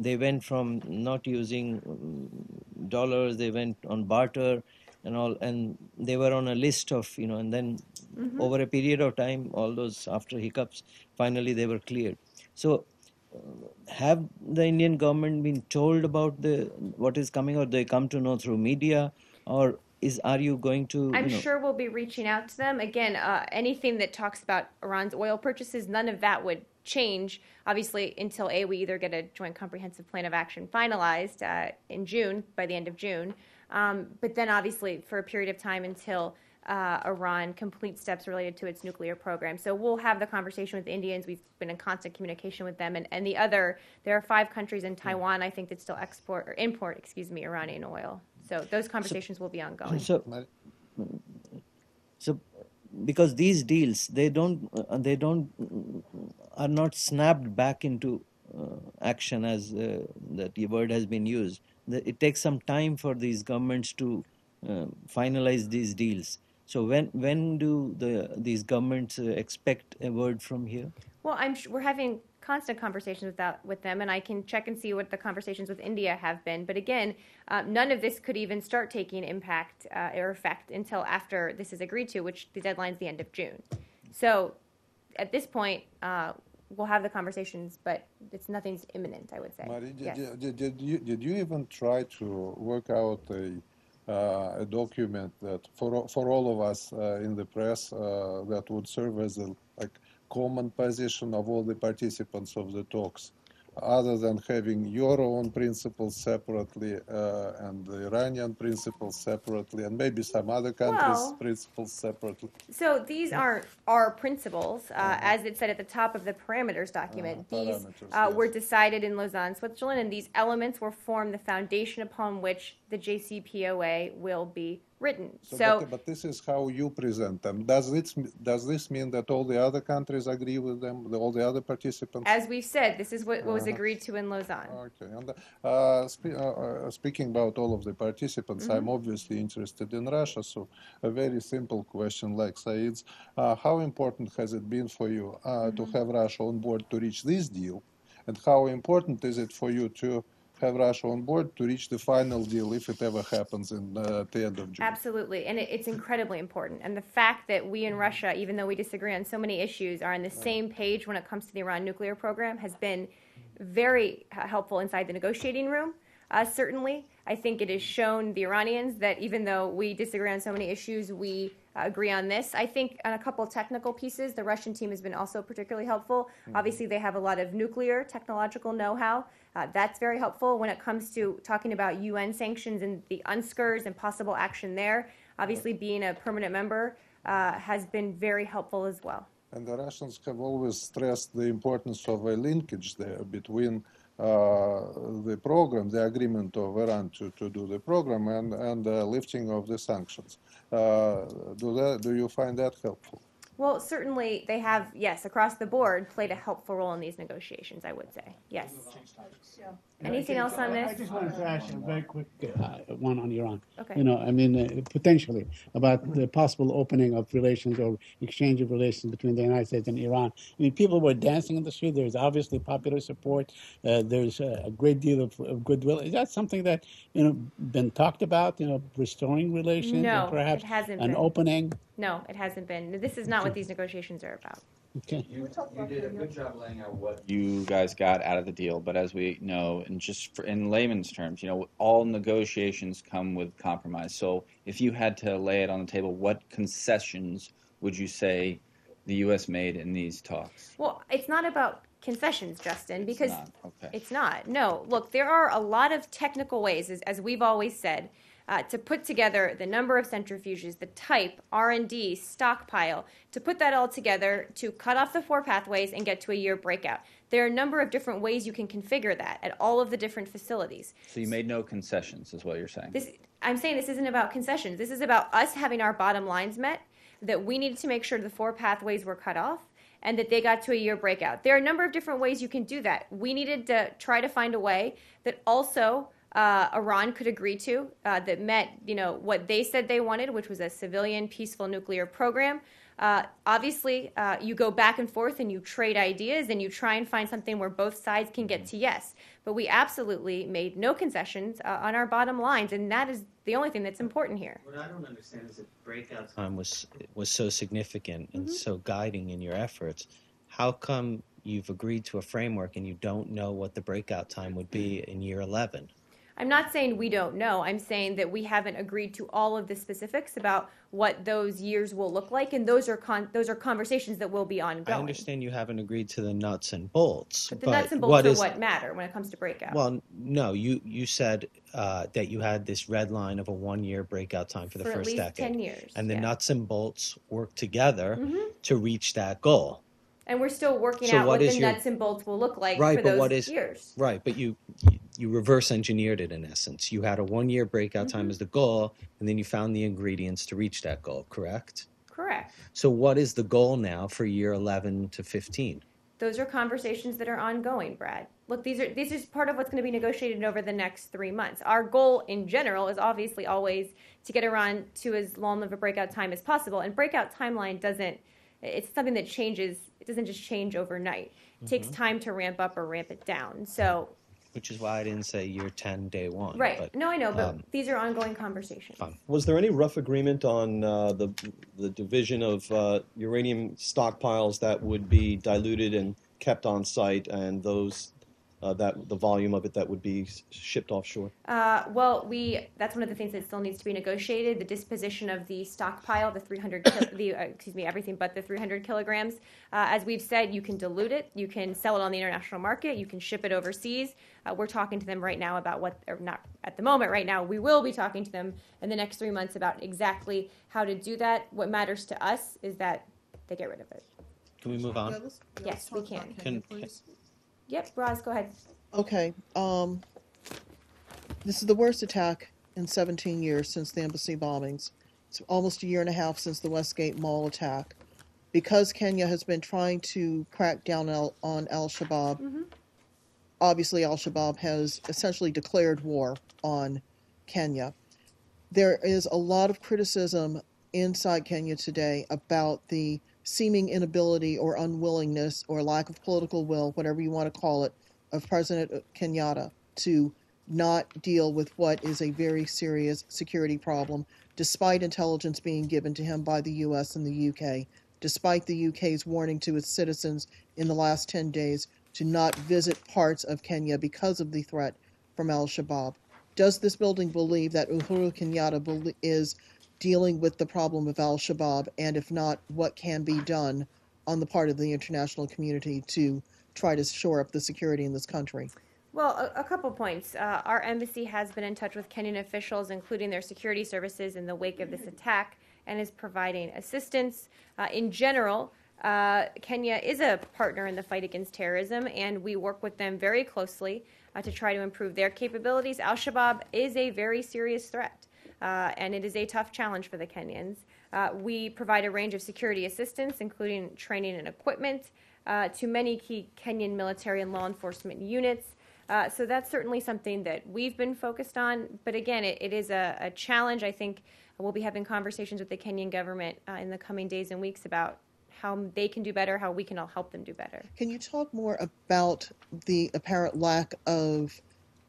They went from not using um, dollars, they went on barter and all, and they were on a list of you know, and then over a period of time, all those after hiccups, finally they were cleared. So have the Indian government been told about the what is coming, or they come to know through media, or is are you going to? I'm you know, sure we'll be reaching out to them. Again, uh, anything that talks about Iran's oil purchases, none of that would change, obviously, until A, we either get a joint comprehensive plan of action finalized uh, in June, by the end of June. Um, but then, obviously, for a period of time until uh, Iran completes steps related to its nuclear program. So we'll have the conversation with the Indians. We've been in constant communication with them. And, and the other, there are five countries in Taiwan, I think, that still export or import, excuse me, Iranian oil. So those conversations will be ongoing. So, so because these deals they don't uh, they don't are not snapped back into uh, action as uh, that word has been used. It takes some time for these governments to uh, finalize these deals. So when when do the these governments uh, expect a word from here? Well, I'm we're having constant conversations with that with them, and I can check and see what the conversations with India have been. But again, uh, none of this could even start taking impact uh, or effect until after this is agreed to, which the deadline is the end of June. So, at this point, uh, we'll have the conversations, but it's nothing's imminent. I would say. Marie, did, yes. did, did, you did you even try to work out a uh, a document that for all- for all of us uh, in the press uh, that would serve as a common position of all the participants of the talks, other than having your own principles separately uh, and the Iranian principles separately, and maybe some other countries' Well- principles separately. So these aren't our principles, uh, as it said at the top of the parameters document. Uh-huh, these parameters, uh, yes. were decided in Lausanne, Switzerland, and these elements will form the foundation upon which the JCPOA will be written. So, So, but, but this is how you present them. Does this does this mean that all the other countries agree with them? All the other participants? as we've said, this is what, what was Uh-huh. agreed to in Lausanne. Okay. And uh, spe- uh, uh, speaking about all of the participants, Mm-hmm. I'm obviously interested in Russia. So, a very simple question, like Said's: uh, How important has it been for you uh, Mm-hmm. to have Russia on board to reach this deal, and how important is it for you to have Russia on board to reach the final deal if it ever happens in uh, the end of June? Absolutely, and it, it's incredibly important. And the fact that we in Russia, even though we disagree on so many issues, are on the same page when it comes to the Iran nuclear program has been very helpful inside the negotiating room. Uh, certainly, I think it has shown the Iranians that even though we disagree on so many issues, we uh, agree on this. I think on a couple of technical pieces, the Russian team has been also particularly helpful. Obviously, they have a lot of nuclear technological know-how. Uh, that's very helpful when it comes to talking about UN sanctions and the UNSCRs and possible action there. Obviously, being a permanent member uh, has been very helpful as well. And the Russians have always stressed the importance of a linkage there between uh, the program, the agreement of Iran to, to do the program, and, and the lifting of the sanctions. Uh, do, that, do you find that helpful? Well, certainly they have, yes, across the board, played a helpful role in these negotiations, I would say. Yes. Anything else on this? I just wanted to ask a very quick uh, one on Iran. Okay. You know, I mean, uh, potentially about the possible opening of relations or exchange of relations between the United States and Iran. I mean, people were dancing in the street. There's obviously popular support. Uh, there's a great deal of, of goodwill. Is that something that you know been talked about? You know, restoring relations, No, perhaps it hasn't an been. opening. No, it hasn't been. This is not what these negotiations are about. Okay. You, you did a good job laying out what you guys got out of the deal, but as we know, and just for, in layman's terms, you know, all negotiations come with compromise. So if you had to lay it on the table, what concessions would you say the U.S. made in these talks? Well, it's not about concessions, Justin, because It's because not. Okay. It's not. No. Look, there are a lot of technical ways, as, as we've always said, uh, to put together the number of centrifuges, the type, R&D, stockpile, to put that all together to cut off the four pathways and get to a year breakout. There are a number of different ways you can configure that at all of the different facilities. So you made no concessions, is what you're saying. This, I'm saying this isn't about concessions. This is about us having our bottom lines met, that we needed to make sure the four pathways were cut off and that they got to a year breakout. There are a number of different ways you can do that. We needed to try to find a way that also uh, Iran could agree to uh, that met, you know, what they said they wanted, which was a civilian, peaceful nuclear program. Uh, obviously, uh, you go back and forth and you trade ideas and you try and find something where both sides can get to yes. But we absolutely made no concessions uh, on our bottom lines, and that is the only thing that's important here. What I don't understand is that breakout time was was so significant Mm-hmm. and so guiding in your efforts. How come you've agreed to a framework and you don't know what the breakout time would be in year 11? I'm not saying we don't know. I'm saying that we haven't agreed to all of the specifics about what those years will look like, and those are con- those are conversations that will be ongoing. I understand you haven't agreed to the nuts and bolts, But the nuts and bolts what are is what matter when it comes to breakout. well, no, you you said uh, that you had this red line of a one year breakout time for the for first decade, 10 years. and the yeah. nuts and bolts work together Mhm. to reach that goal. And we're still working So out what the your- nuts and bolts will look like Right, for but those what is- years. Right, but you you reverse engineered it in essence. You had a one year breakout Mm-hmm. time as the goal, and then you found the ingredients to reach that goal. Correct. Correct. So, what is the goal now for year 11 to 15? Those are conversations that are ongoing, Brad. Look, these are these is part of what's going to be negotiated over the next three months. Our goal in general is obviously always to get Iran to as long of a breakout time as possible. And breakout timeline doesn't it's something that changes it doesn't just change overnight. It takes time to ramp up or ramp it down. So Which is why I didn't say year 10, day one. right. But no, I know, but um, these are ongoing conversations. fine. Was there any rough agreement on uh, the the division of uh, uranium stockpiles that would be diluted and kept on site and those uh, that the volume of it that would be shipped offshore? Uh, well, we that's one of the things that still needs to be negotiated. The disposition of the stockpile, the 300, kil- the uh, excuse me, everything but the 300 kilograms. Uh, as we've said, you can dilute it, you can sell it on the international market, you can ship it overseas. Uh, we're talking to them right now about what, or not at the moment. Right now, we will be talking to them in the next three months about exactly how to do that. What matters to us is that they get rid of it. Can we move on? Yeah, let's- yeah, Yes, let's we talk about can. Kenya, Can- please. Yep, Roz, go ahead. Okay. Um, this is the worst attack in 17 years since the embassy bombings. It's almost a year and a half since the Westgate Mall attack. Because Kenya has been trying to crack down al- on Al Shabaab, obviously Al Shabaab has essentially declared war on Kenya. There is a lot of criticism inside Kenya today about the seeming inability or unwillingness or lack of political will, whatever you want to call it, of President Kenyatta to not deal with what is a very serious security problem, despite intelligence being given to him by the US and the UK, despite the UK's warning to its citizens in the last 10 days to not visit parts of Kenya because of the threat from Al Shabaab. Does this building believe that Uhuru Kenyatta is dealing with the problem of Al Shabaab? And if not, what can be done on the part of the international community to try to shore up the security in this country? Well, a, a couple points. Uh, our embassy has been in touch with Kenyan officials, including their security services, in the wake of this attack and is providing assistance. Uh, in general, uh, Kenya is a partner in the fight against terrorism, and we work with them very closely uh, to try to improve their capabilities. Al Shabaab is a very serious threat, uh, and it is a tough challenge for the Kenyans. Uh, we provide a range of security assistance, including training and equipment, uh, to many key Kenyan military and law enforcement units. Uh, so that's certainly something that we've been focused on. But again, it, it is a, a challenge. I think we'll be having conversations with the Kenyan government uh, in the coming days and weeks about how they can do better, how we can all help them do better. Can you talk more about the apparent lack of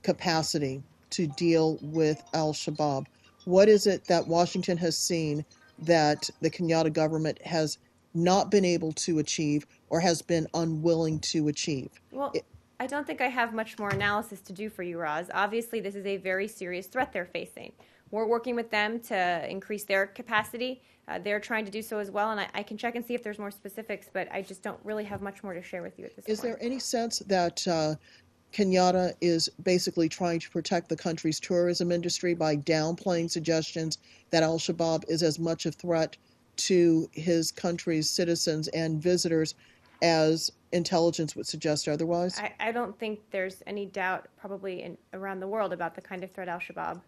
capacity to deal with Al Shabaab? What is it that Washington has seen that the Kenyatta government has not been able to achieve or has been unwilling to achieve? Well, It- I don't think I have much more analysis to do for you, Roz. Obviously, this is a very serious threat they're facing. We're working with them to increase their capacity. Uh, they're trying to do so as well, and I, I can check and see if there's more specifics, but I just don't really have much more to share with you at this Is point. Is there any sense that uh, Kenyatta is basically trying to protect the country's tourism industry by downplaying suggestions that Al Shabaab is as much a threat to his country's citizens and visitors as intelligence would suggest otherwise? I, I don't think there's any doubt, probably in, around the world, about the kind of threat Al Shabaab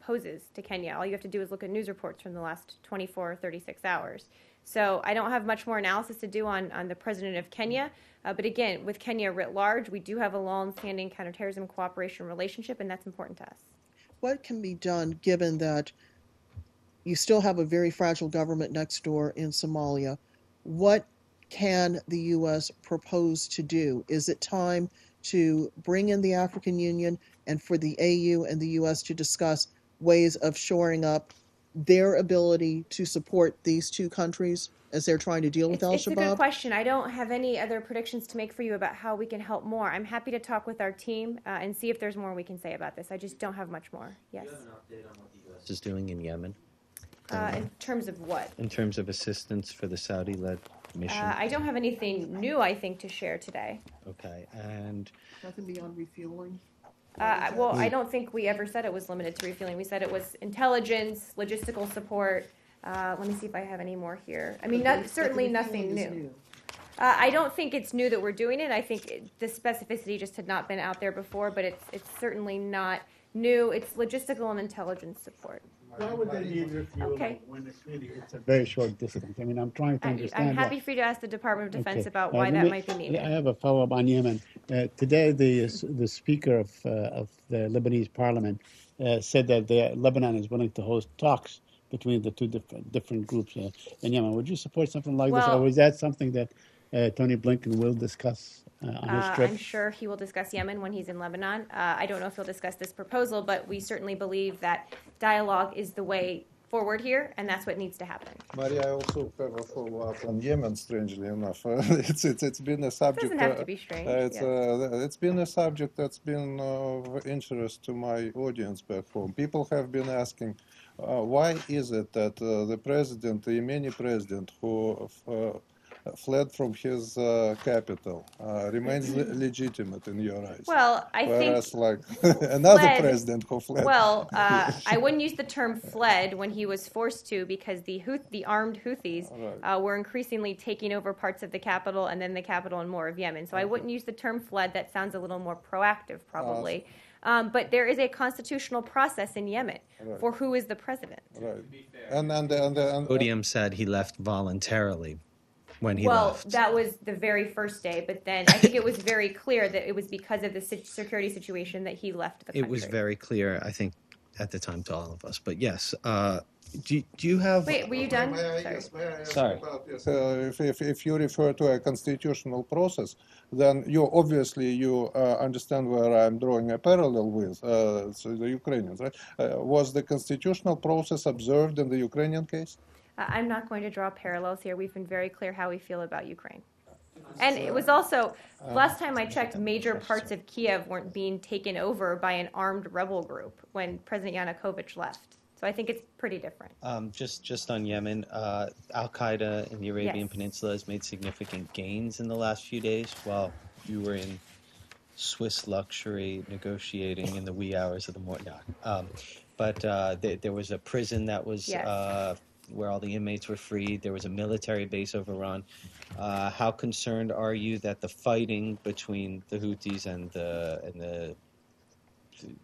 poses to Kenya. All you have to do is look at news reports from the last 24 or 36 hours. So I don't have much more analysis to do on, on the president of Kenya. Uh, but again, with Kenya writ large, we do have a long-standing counterterrorism cooperation relationship, and that's important to us. What can be done given that you still have a very fragile government next door in Somalia? What can the U.S. propose to do? Is it time to bring in the African Union and for the AU and the U.S. to discuss ways of shoring up their ability to support these two countries as they're trying to deal with It's, Al it's a good question. I don't have any other predictions to make for you about how we can help more. I'm happy to talk with our team uh, and see if there's more we can say about this. I just don't have much more. Yes. What's the U.S. is doing in Yemen Uh, in terms of what? in terms of assistance for the Saudi-led mission. Uh, I don't have anything new, I think, to share today. okay, and Nothing beyond refueling? Uh, well, I don't think we ever said it was limited to refueling. We said it was intelligence, logistical support. Uh, let me see if I have any more here. I mean, not, certainly nothing new. Uh, I don't think it's new that we're doing it. I think it, the specificity just had not been out there before, but it's it's certainly not new. It's logistical and intelligence support. Why would they need refueling Okay. when it's really, it's a very short distance? I mean, I'm trying to I, understand. I'm why- happy for you to ask the Department of Defense Okay. about Uh, why let that me- might be needed. I needed. have a follow-up on Yemen. Uh, today, the the speaker of uh, of the Lebanese parliament uh, said that the, Lebanon is willing to host talks between the two different different groups uh, in Yemen. Would you support something like this, or is that something that uh, Tony Blinken will discuss uh, on his trip? I'm sure he will discuss Yemen when he's in Lebanon. Uh, I don't know if he'll discuss this proposal, but we certainly believe that dialogue is the way forward here, and that's what needs to happen. Maria, I also have a follow-up on Yemen. Strangely enough, it's it's it's been a subject. Doesn't have to be strange. uh, it's yeah. uh, it's been a subject that's been of interest to my audience back home. People have been asking, uh, why is it that uh, the president, the Yemeni president, who uh, fled from his uh, capital, uh, remains le- legitimate in your eyes? well, I think Whereas, like another fled- president who fled. Well, uh, I wouldn't use the term fled when he was forced to because the Houth- the armed Houthis Right. uh, were increasingly taking over parts of the capital and then the capital and more of Yemen. So I wouldn't use the term fled. That sounds a little more proactive, probably. Um, but there is a constitutional process in Yemen Right. for who is the president. right. And and and and, Odium said he left voluntarily when he well, left. that was the very first day, but then I think it was very clear that it was because of the security situation that he left the country. it was very clear, I think, at the time to all of us. But yes, uh, do, do you have? Wait, were you done? May I, Sorry. yes, may I ask Sorry. about this? Uh, if, if, if you refer to a constitutional process, then you obviously you uh, understand where I'm drawing a parallel with uh, so the Ukrainians, right? Uh, was the constitutional process observed in the Ukrainian case? Uh, I'm not going to draw parallels here. We've been very clear how we feel about Ukraine. And it was also, last time I checked, major parts of Kiev weren't being taken over by an armed rebel group when President Yanukovych left. So I think it's pretty different. Um, just just on Yemen, uh, Al Qaeda in the Arabian Yes. Peninsula has made significant gains in the last few days, while you were in Swiss luxury negotiating in the wee hours of the morning. Um, but uh, th- there was a prison that was Yes. uh, where all the inmates were freed. There was a military base overrun. Uh, how concerned are you that the fighting between the Houthis and the and the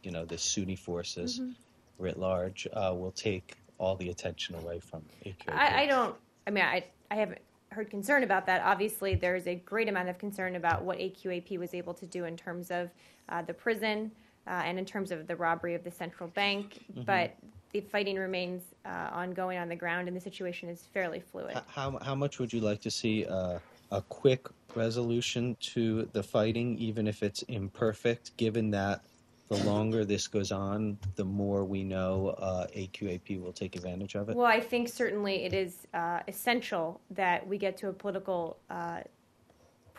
you know the Sunni forces Mm-hmm. writ large uh, will take all the attention away from AQAP? I, I don't, I mean, I, I haven't heard concern about that. Obviously, there's a great amount of concern about what AQAP was able to do in terms of uh, the prison uh, and in terms of the robbery of the central bank. But the fighting remains uh, ongoing on the ground, and the situation is fairly fluid. How, how much would you like to see uh, a quick resolution to the fighting, even if it's imperfect, given that the longer this goes on, the more we know uh, AQAP will take advantage of it? Well, I think certainly it is uh, essential that we get to a political uh,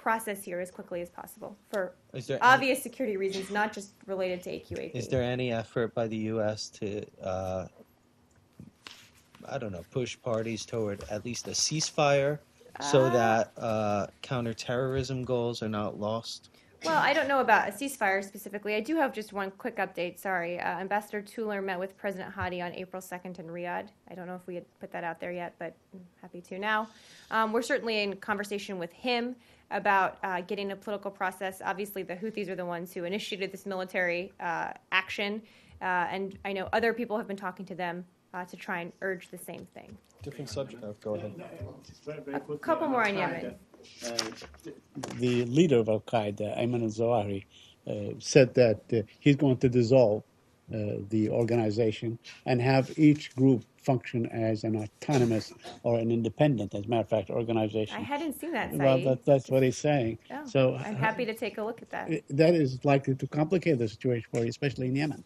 process here as quickly as possible for Is there, any, obvious security reasons, not just related to AQAP. is there any effort by the U.S. to, uh, I don't know, push parties toward at least a ceasefire so Uh, that uh, counterterrorism goals are not lost? Well, I don't know about a ceasefire specifically. I do have just one quick update. Sorry. Uh, Ambassador Tueller met with President Hadi on April 2nd in Riyadh. I don't know if we had put that out there yet, but I'm happy to now. Um, we're certainly in conversation with him about uh, getting a political process. Obviously, the Houthis are the ones who initiated this military uh, action, uh, and I know other people have been talking to them uh, to try and urge the same thing. Different subject. Oh, go ahead. A couple more on Yemen. Uh, the leader of Al Qaeda, Ayman al Zawahiri, uh, said that uh, he's going to dissolve uh, the organization and have each group function as an autonomous or an independent, as a matter of fact, organization. I hadn't seen that, well, that, that's what he's saying. Oh, so I'm happy to take a look at that. uh, that is likely to complicate the situation for you, especially in Yemen.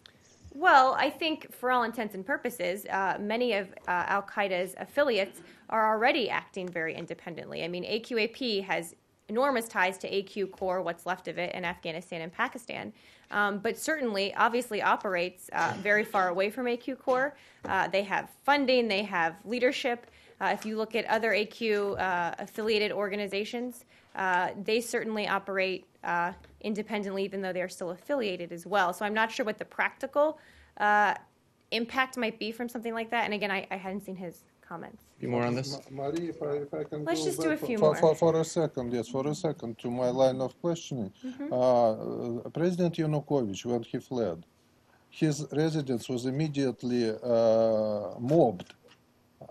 Well, I think for all intents and purposes, uh, many of uh, Al Qaeda's affiliates are already acting very independently. I mean, AQAP has enormous ties to AQ core, what's left of it, in Afghanistan and Pakistan, um, but certainly, obviously, operates uh, very far away from AQ core. Uh, they have funding, they have leadership. Uh, if you look at other AQ uh, affiliated organizations, uh, they certainly operate uh, independently, even though they're still affiliated as well. So I'm not sure what the practical impact might be from something like that. And again, I, I hadn't seen his comments. Few more on this? Marie, if I, if I can Let's go just do a back few for, more. For, for a second, yes, for a second, to my line of questioning. Mm-hmm. Uh, President Yanukovych, when he fled, his residence was immediately uh, mobbed,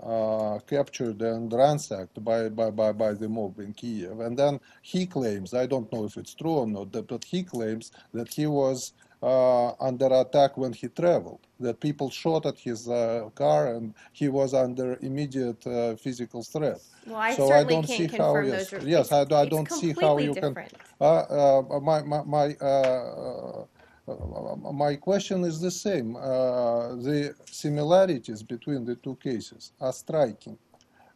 uh, captured and ransacked by, by, by, by the mob in Kiev. And then he claims, I don't know if it's true or not, that, but he claims that he was uh, under attack when he traveled, that people shot at his uh, car and he was under immediate uh, physical threat. Well, I so I don't see how, yes, those. yes, I, I don't see how you different. can. Uh, uh, my my, my uh, my question is the same. Uh, the similarities between the two cases are striking.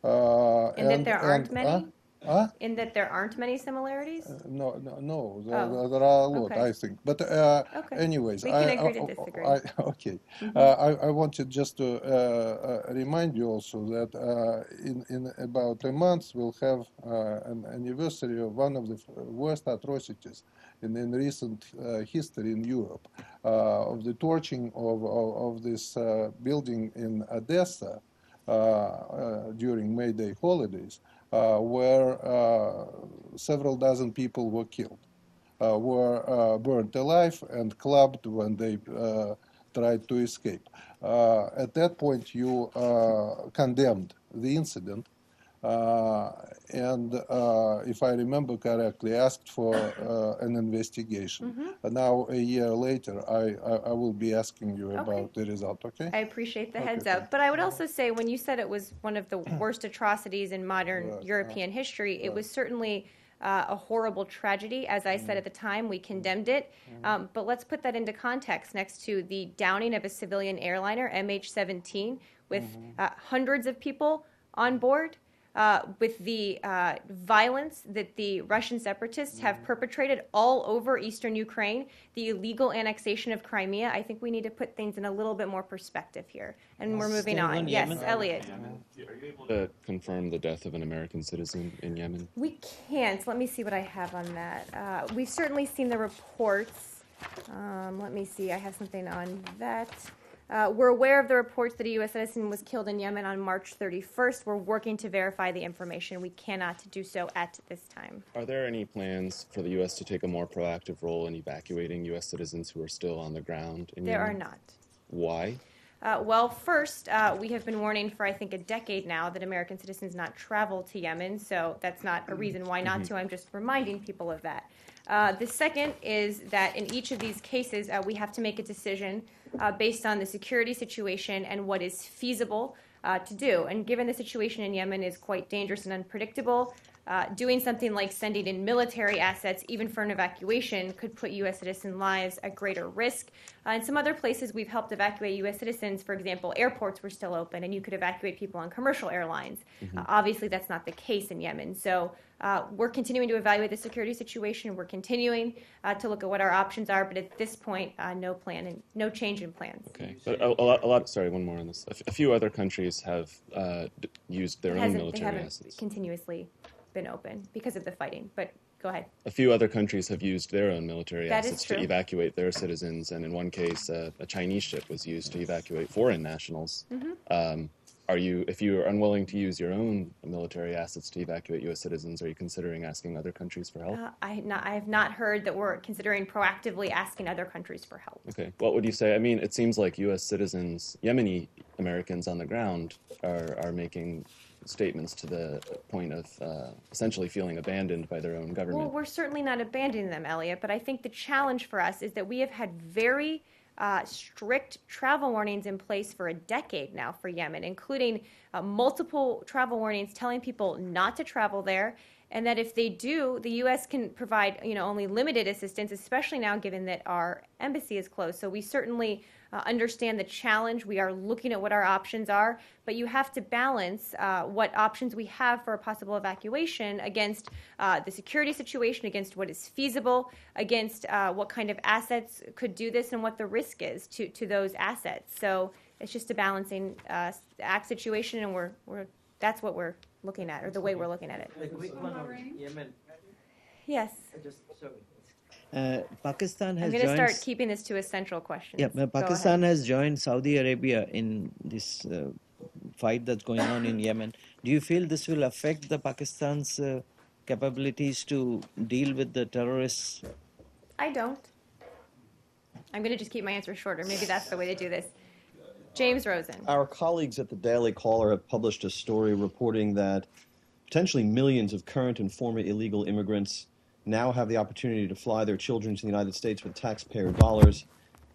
Uh, In that there aren't and- many? Huh? In that there aren't many similarities? No, no, no. There, Oh, there are a lot, okay. I think. But uh, Okay. anyways, We can I, agree to I- disagree. Mm-hmm. Okay. Uh, I, I wanted just to uh, uh, remind you also that uh, in, in about a month we'll have uh, an anniversary of one of the worst atrocities in, in recent uh, history in Europe, uh, of the torching of, of, of this uh, building in Odessa uh, uh, during May Day holidays, uh, where uh, several dozen people were killed, uh, were uh, burned alive and clubbed when they uh, tried to escape. Uh, at that point, you uh, condemned the incident. Uh, and uh, if I remember correctly, asked for uh, an investigation. Mm-hmm. Now, a year later, I, I, I will be asking you Okay. about the result. Okay? I appreciate the Okay, heads up. But I would also say when you said it was one of the worst atrocities in modern Right, European history, it right. was certainly uh, a horrible tragedy. As I said at the time, we condemned it. Um, but let's put that into context next to the downing of a civilian airliner, MH17, with uh, hundreds of people on board. Uh, with the uh, violence that the Russian separatists have perpetrated all over eastern Ukraine, the illegal annexation of Crimea, I think we need to put things in a little bit more perspective here. And we're moving on. on Yes, Yemen. Elliot. Are you able to confirm the death of an American citizen in Yemen? We can't. Let me see what I have on that. Uh, we've certainly seen the reports. Um, let me see. I have something on that. Uh, we're aware of the reports that a U.S. citizen was killed in Yemen on March 31st. We're working to verify the information. We cannot do so at this time. Are there any plans for the U.S. to take a more proactive role in evacuating U.S. citizens who are still on the ground in There are not. Why? Uh, well, first, uh, we have been warning for I think a decade now that American citizens not travel to Yemen, so that's not a reason why not to. I'm just reminding people of that. Uh, the second is that in each of these cases, uh, we have to make a decision uh, based on the security situation and what is feasible uh, to do. And given the situation in Yemen is quite dangerous and unpredictable, uh, doing something like sending in military assets, even for an evacuation, could put U.S. citizen lives at greater risk. Uh, in some other places, we've helped evacuate U.S. citizens. For example, airports were still open, and you could evacuate people on commercial airlines. Uh, obviously, that's not the case in Yemen. So uh, we're continuing to evaluate the security situation. We're continuing uh, to look at what our options are, but at this point, uh, no plan and no change in plans. Okay, but a, a, lot, a lot. Sorry, one more on this. A, f- a few other countries have uh, d- used their own hasn't- they military haven't assets. continuously been open because of the fighting. But go ahead. A few other countries have used their own military That assets to evacuate their citizens, and in one case, uh, a Chinese ship was used to evacuate foreign nationals. Mm-hmm. Um, are you, if you are unwilling to use your own military assets to evacuate U.S. citizens, are you considering asking other countries for help? Uh, I, have not, I have not heard that we're considering proactively asking other countries for help. Okay. What would you say? I mean, it seems like U.S. citizens, Yemeni Americans on the ground, are, are making statements to the point of uh, essentially feeling abandoned by their own government. Well, we're certainly not abandoning them, Elliot, but I think the challenge for us is that we have had very uh, strict travel warnings in place for a decade now for Yemen, including uh, multiple travel warnings telling people not to travel there. And that if they do, the U.S. can provide, you know, only limited assistance, especially now given that our embassy is closed. So we certainly uh, understand the challenge. We are looking at what our options are, but you have to balance uh, what options we have for a possible evacuation against uh, the security situation, against what is feasible, against uh, what kind of assets could do this, and what the risk is to, to those assets. So it's just a balancing uh, act situation, and we're, we're that's what we're looking at, or the way we're looking at it. A quick one on Yemen. Yes, Just sorry. Uh, Pakistan I'm has going to joined. start keeping this to essential questions. Yeah, uh, Go ahead. Pakistan has joined Saudi Arabia in this uh, fight that's going on in Yemen. Do you feel this will affect the Pakistan's uh, capabilities to deal with the terrorists? I don't. I'm going to just keep my answer shorter. Maybe that's the way to do this. James Rosen. Our colleagues at the Daily Caller have published a story reporting that potentially millions of current and former illegal immigrants now have the opportunity to fly their children to the United States with taxpayer dollars,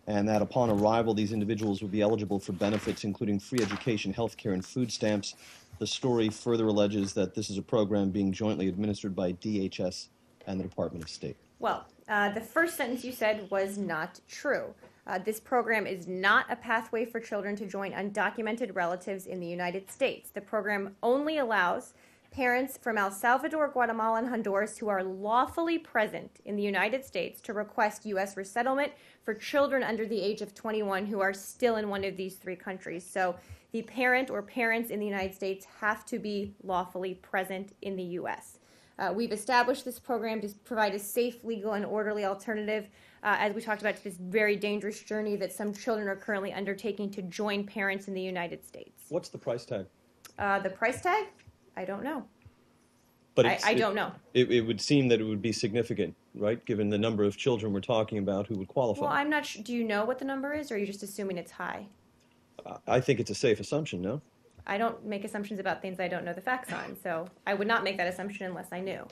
and that upon arrival, these individuals would be eligible for benefits including free education, health care, and food stamps. The story further alleges that this is a program being jointly administered by DHS and the Department of State? Well, uh, the first sentence you said was not true. Uh, this program is not a pathway for children to join undocumented relatives in the United States. The program only allows parents from El Salvador, Guatemala, and Honduras who are lawfully present in the United States to request U.S. resettlement for children under the age of 21 who are still in one of these three countries. So the parent or parents in the United States have to be lawfully present in the U.S. Uh, we've established this program to provide a safe, legal, and orderly alternative, uh, as we talked about, to this very dangerous journey that some children are currently undertaking to join parents in the United States. What's the price tag? Uh, the price tag? I don't know. But I, it's- I it- don't know. It, it would seem that it would be significant, right, given the number of children we're talking about who would qualify. Well, I'm not. Sh- do you know what the number is, or are you just assuming it's high? I think it's a safe assumption, no? I don't make assumptions about things I don't know the facts on, so I would not make that assumption unless I knew.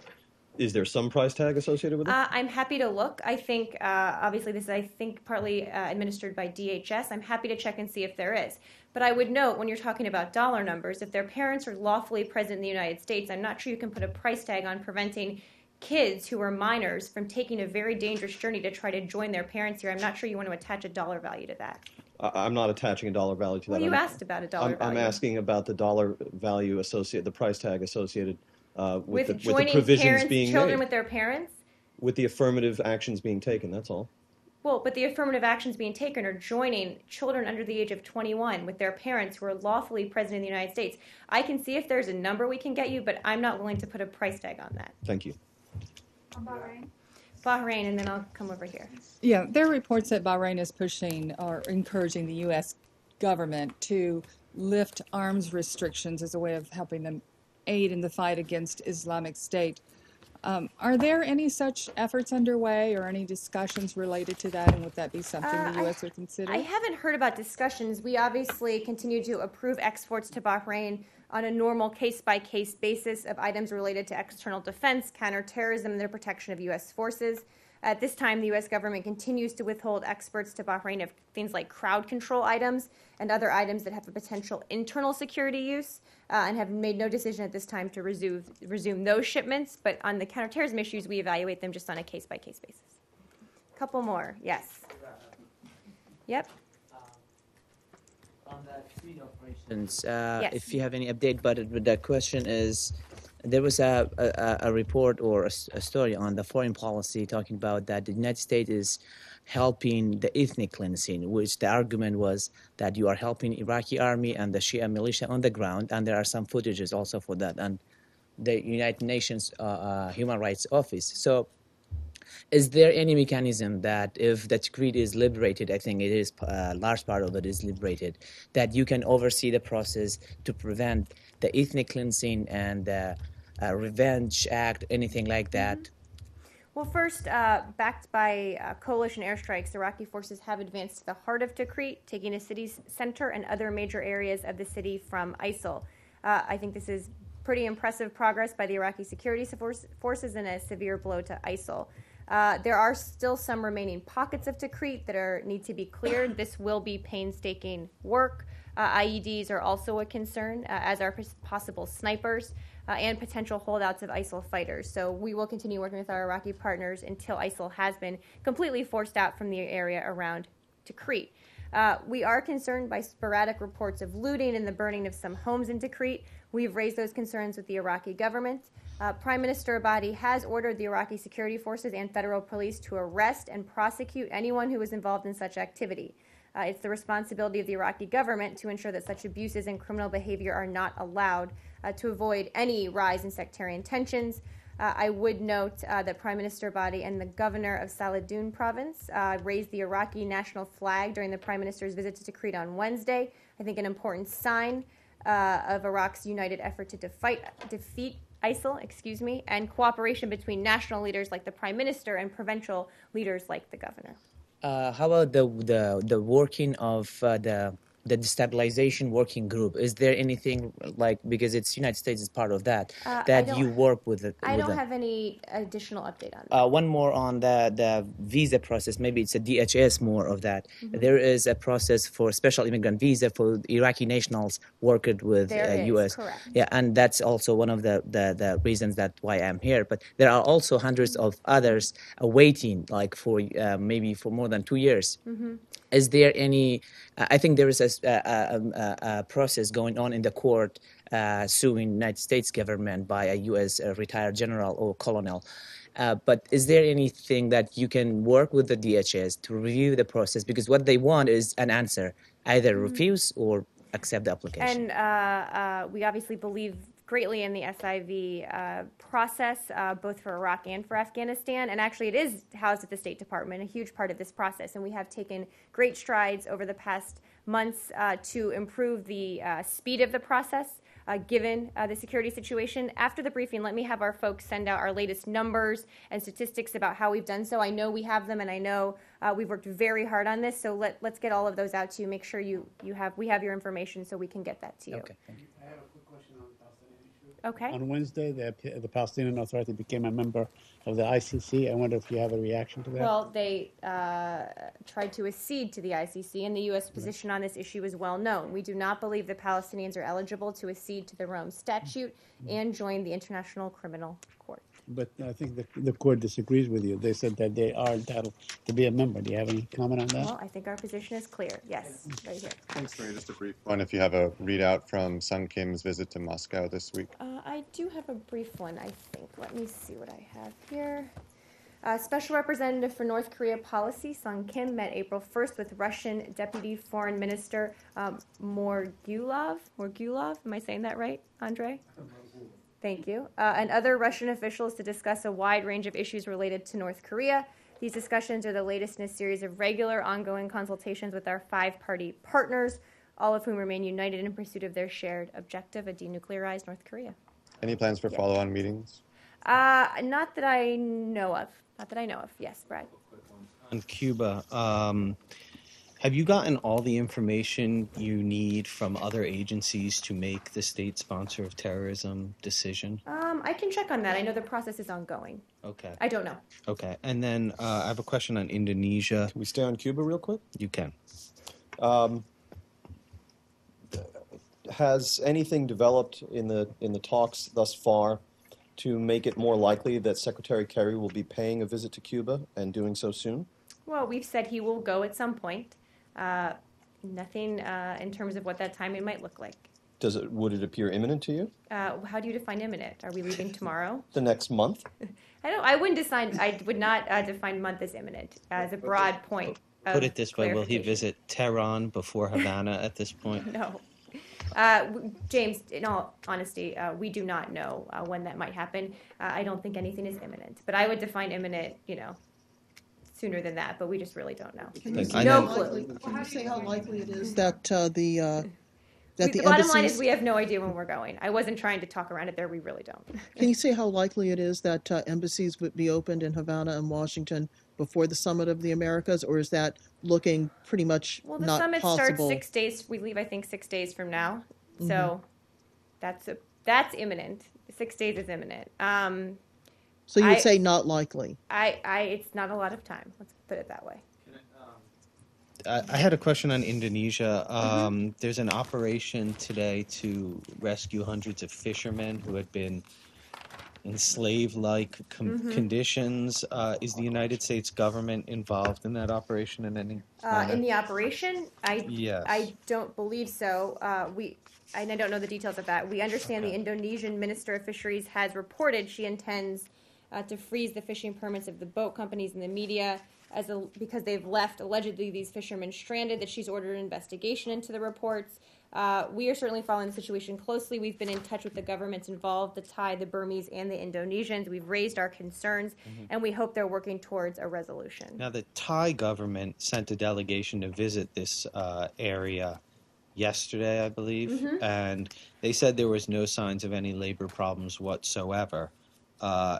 Is there some price tag associated with it? Uh, I'm happy to look. I think, uh, obviously, this is, I think, partly uh, administered by DHS. I'm happy to check and see if there is. But I would note when you're talking about dollar numbers, if their parents are lawfully present in the United States, I'm not sure you can put a price tag on preventing kids who are minors from taking a very dangerous journey to try to join their parents here. I'm not sure you want to attach a dollar value to that. I'm not attaching a dollar value to Well, that. you I'm- asked about a dollar I'm, I'm asking about the dollar value associated, the price tag associated uh, with, With, the, with the joining provisions parents, being children made, with their parents? with the affirmative actions being taken. That's all. Well, but the affirmative actions being taken are joining children under the age of 21 with their parents who are lawfully present in the United States. I can see if there's a number we can get you, but I'm not willing to put a price tag on that. Thank you. Bahrain. Bahrain, and then I'll come over here. Yeah, there are reports that Bahrain is pushing or encouraging the U.S. government to lift arms restrictions as a way of helping them aid in the fight against Islamic State. Um, are there any such efforts underway or any discussions related to that, and would that be something Uh, the I- U.S. would consider? I haven't heard about discussions. We obviously continue to approve exports to Bahrain on a normal case by case basis of items related to external defense, counterterrorism, and the protection of U.S. forces. At this time, the U.S. government continues to withhold experts to Bahrain of things like crowd control items and other items that have a potential internal security use, uh, and have made no decision at this time to resume, resume those shipments. But on the counterterrorism issues, we evaluate them just on a case by case basis. A Couple more, yes. Yep. On the operations, uh, Yes. if you have any update, but the question is, there was a, a, a report or a story on the foreign policy talking about that the United States is helping the ethnic cleansing, which the argument was that you are helping Iraqi army and the Shia militia on the ground, and there are some footages also for that, and the United Nations uh, uh, Human Rights Office. So is there any mechanism that if the Tikrit is liberated, I think it is a large part of it is liberated, that you can oversee the process to prevent the ethnic cleansing and the uh, revenge act, anything like that? Well, first, uh, backed by uh, coalition airstrikes, Iraqi forces have advanced to the heart of Tikrit, taking a city's center and other major areas of the city from ISIL. Uh, I think this is pretty impressive progress by the Iraqi security force, forces and a severe blow to ISIL. Uh, there are still some remaining pockets of Tikrit that are need to be cleared. This will be painstaking work. Uh, IEDs are also a concern, uh, as are possible snipers uh, and potential holdouts of ISIL fighters. So we will continue working with our Iraqi partners until ISIL has been completely forced out from the area around Tikrit. Uh, we are concerned by sporadic reports of looting and the burning of some homes in Tikrit. We've raised those concerns with the Iraqi government. Uh, Prime Minister Abadi has ordered the Iraqi security forces and federal police to arrest and prosecute anyone who is involved in such activity. Uh, it's the responsibility of the Iraqi government to ensure that such abuses and criminal behavior are not allowed uh, to avoid any rise in sectarian tensions. Uh, I would note uh, that Prime Minister Abadi and the governor of Saladin province uh, raised the Iraqi national flag during the Prime Minister's visit to Tikrit on Wednesday. I think an important sign uh, of Iraq's united effort to defight, defeat ISIL, excuse me, and cooperation between national leaders like the Prime Minister and provincial leaders like the governor. Uh, how about the, the, the working of uh, the the destabilization working group. Is there anything like because it's United States is part of that Uh, that you work with it? I with don't them? have any additional update on that. Uh, one more on the, the visa process. Maybe it's a DHS more of that. Mm-hmm. There is a process for special immigrant visa for Iraqi nationals working with There uh, U.S. correct. Yeah, and that's also one of the, the, the reasons that why I'm here. But there are also hundreds of others awaiting, like for uh, maybe for more than two years. Mm-hmm. Is there any? uh, I think there is a, a- a- a- process going on in the court uh, suing United States government by a U.S. uh, retired general or colonel. Uh, but is there anything that you can work with the DHS to review the process? Because what they want is an answer, either refuse or accept the application. And uh, uh, we obviously believe greatly in the SIV uh, process, uh, both for Iraq and for Afghanistan. And actually, it is housed at the State Department, a huge part of this process. And we have taken great strides over the past months uh, to improve the uh, speed of the process. Uh, given uh, the security situation. After the briefing, let me have our folks send out our latest numbers and statistics about how we've done so. I know we have them, and I know uh, we've worked very hard on this. So let, let's get all of those out to you. Make sure you, you have we have your information so we can get that to you. Okay, thank you. I have a quick question on the Palestinian issue. Okay. On Wednesday, the, the Palestinian Authority became a member of the ICC. I wonder if you have a reaction to that. Well, they uh, tried to accede to the ICC, and the U.S. position on this issue is well known. We do not believe the Palestinians are eligible to accede to the Rome Statute and join the International Criminal Court. But I think the, the court disagrees with you. They said that they are entitled to be a member. Do you have any comment on that? Well, I think our position is clear. Yes, right here. Thanks, Maria. Just a brief one. If you have a readout from Sung Kim's visit to Moscow this week. Uh, I do have a brief one, I think. Let me see what I have here. Uh, Special Representative for North Korea Policy, Sung Kim, met April 1st with Russian Deputy Foreign Minister um, Morgulov. Morgulov, am I saying that right, Andre? Thank you. Uh, and other Russian officials to discuss a wide range of issues related to North Korea. These discussions are the latest in a series of regular, ongoing consultations with our five party partners, all of whom remain united in pursuit of their shared objective a denuclearized North Korea. Any plans for Yeah. follow on meetings? Uh, not that I know of. Not that I know of. Yes, Brad. On Cuba, um, have you gotten all the information you need from other agencies to make the state sponsor of terrorism decision? Um, I can check on that. I know the process is ongoing. Okay. I don't know. Okay. And then uh, I have a question on Indonesia. Can we stay on Cuba real quick? You can. Um, has anything developed in the in the talks thus far to make it more likely that Secretary Kerry will be paying a visit to Cuba and doing so soon? Well, we've said he will go at some point. Uh, nothing uh, in terms of what that timing might look like. Does it would it appear imminent to you? Uh, how do you define imminent? Are we leaving tomorrow? The next month? I don't. I wouldn't define. I would not uh, define month as imminent as a broad point. Of Put it this way: Will he visit Tehran before Havana at this point? No. Uh, w- James, in all honesty, uh, we do not know uh, when that might happen. Uh, I don't think anything is imminent, but I would define imminent, you know, sooner than that. But we just really don't know. Can you Thank say you. how No clue. likely, can you say how likely it is that uh, the uh, that We- the, the bottom line is embassies? we have no idea when we're going. I wasn't trying to talk around it there. We really don't. Can you say how likely it is that uh, embassies would be opened in Havana and Washington before the summit of the Americas, or is that looking pretty much Well, the not summit possible? starts six days. We leave, I think, six days from now. So Mm-hmm. that's a, that's imminent. Six days is imminent. Um, so you would I- say not likely. I, I, it's not a lot of time. Let's put it that way. I, I had a question on Indonesia. Um, There's an operation today to rescue hundreds of fishermen who had been in slave-like com- conditions. Uh, is the United States government involved in that operation in any Uh, in the operation, I, Yes. I don't believe so. Uh, we, and I don't know the details of that. We understand the Indonesian Minister of Fisheries has reported she intends uh, to freeze the fishing permits of the boat companies and the media as a, because they've left allegedly these fishermen stranded. That she's ordered an investigation into the reports. Uh, we are certainly following the situation closely. We've been in touch with the governments involved, the Thai, the Burmese, and the Indonesians. We've raised our concerns, and we hope they're working towards a resolution. Now, the Thai government sent a delegation to visit this uh, area yesterday, I believe, Mm-hmm. and they said there was no signs of any labor problems whatsoever. Uh,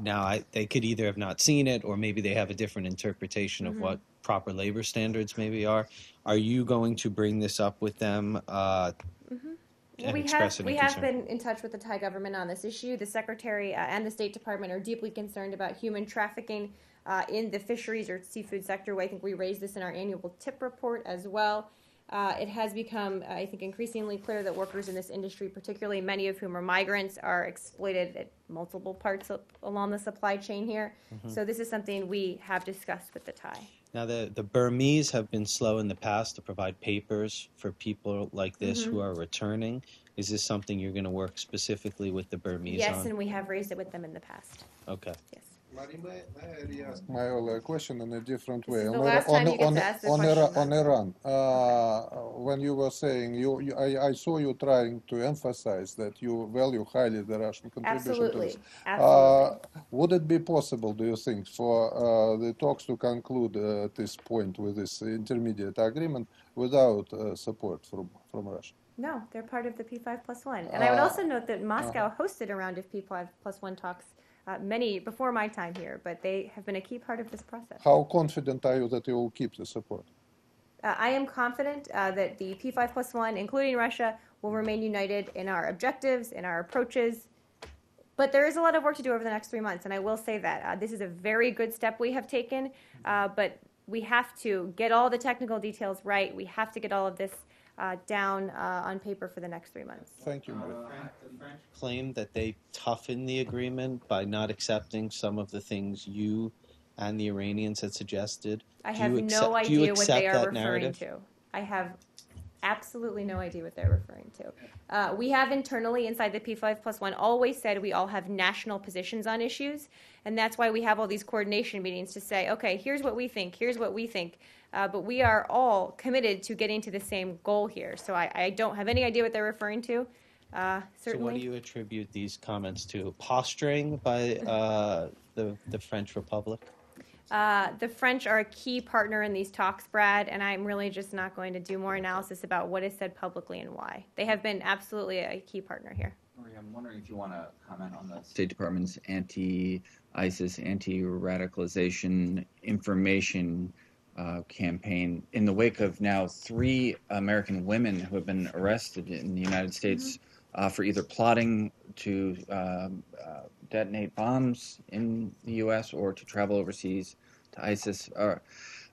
now I, they could either have not seen it or maybe they have a different interpretation of what proper labor standards maybe are. Are you going to bring this up with them uh, and we have we have been in touch with the Thai government on this issue. The secretary uh, and the State Department are deeply concerned about human trafficking uh, in the fisheries or seafood sector. I think we raised this in our annual TIP report as well. Uh, it has become, I think, increasingly clear that workers in this industry, particularly many of whom are migrants, are exploited at multiple parts of, along the supply chain here. Mm-hmm. So this is something we have discussed with the Thai. Now, the, the Burmese have been slow in the past to provide papers for people like this Mm-hmm. who are returning. Is this something you're going to work specifically with the Burmese yes, on? and we have raised it with them in the past. okay. Yes. Marie, may, may I ask my uh, question in a different way? on, on, on, to on, Iran, on Iran, uh, when you were saying, you, you I, I saw you trying to emphasize that you value highly the Russian contribution to Absolutely. this. Absolutely. Uh, would it be possible, do you think, for uh, the talks to conclude uh, at this point with this intermediate agreement without uh, support from, from Russia? No, they're part of the P5 plus one. And I would Uh, also note that Moscow hosted a round of P5 plus one talks uh, many before my time here, but they have been a key part of this process. How confident are you that you will keep the support? Uh, I am confident uh, that the P5 plus one, including Russia, will remain united in our objectives, in our approaches. But there is a lot of work to do over the next three months, and I will say that. Uh, this is a very good step we have taken, uh, but we have to get all the technical details right. We have to get all of this uh, down uh, on paper for the next three months. Thank you, Marie. Claim that they toughen the agreement by not accepting some of the things you and the Iranians had suggested. I Do have you no accept- idea what they are referring narrative? to. I have absolutely no idea what they're referring to. Uh, we have internally inside the P5 plus one always said we all have national positions on issues, and that's why we have all these coordination meetings to say, okay, here's what we think, here's what we think. Uh, but we are all committed to getting to the same goal here. So I, I don't have any idea what they're referring to. Uh, So what do you attribute these comments to? Posturing by uh, the, the French Republic? Uh, the French are a key partner in these talks, Brad, and I'm really just not going to do more analysis about what is said publicly and why. They have been absolutely a key partner here. Maria, I'm wondering if you want to comment on the State Department's anti-ISIS, anti-radicalization information uh, campaign in the wake of now three American women who have been arrested in the United States uh, for either plotting to um, uh, detonate bombs in the U.S. or to travel overseas to ISIS. Or,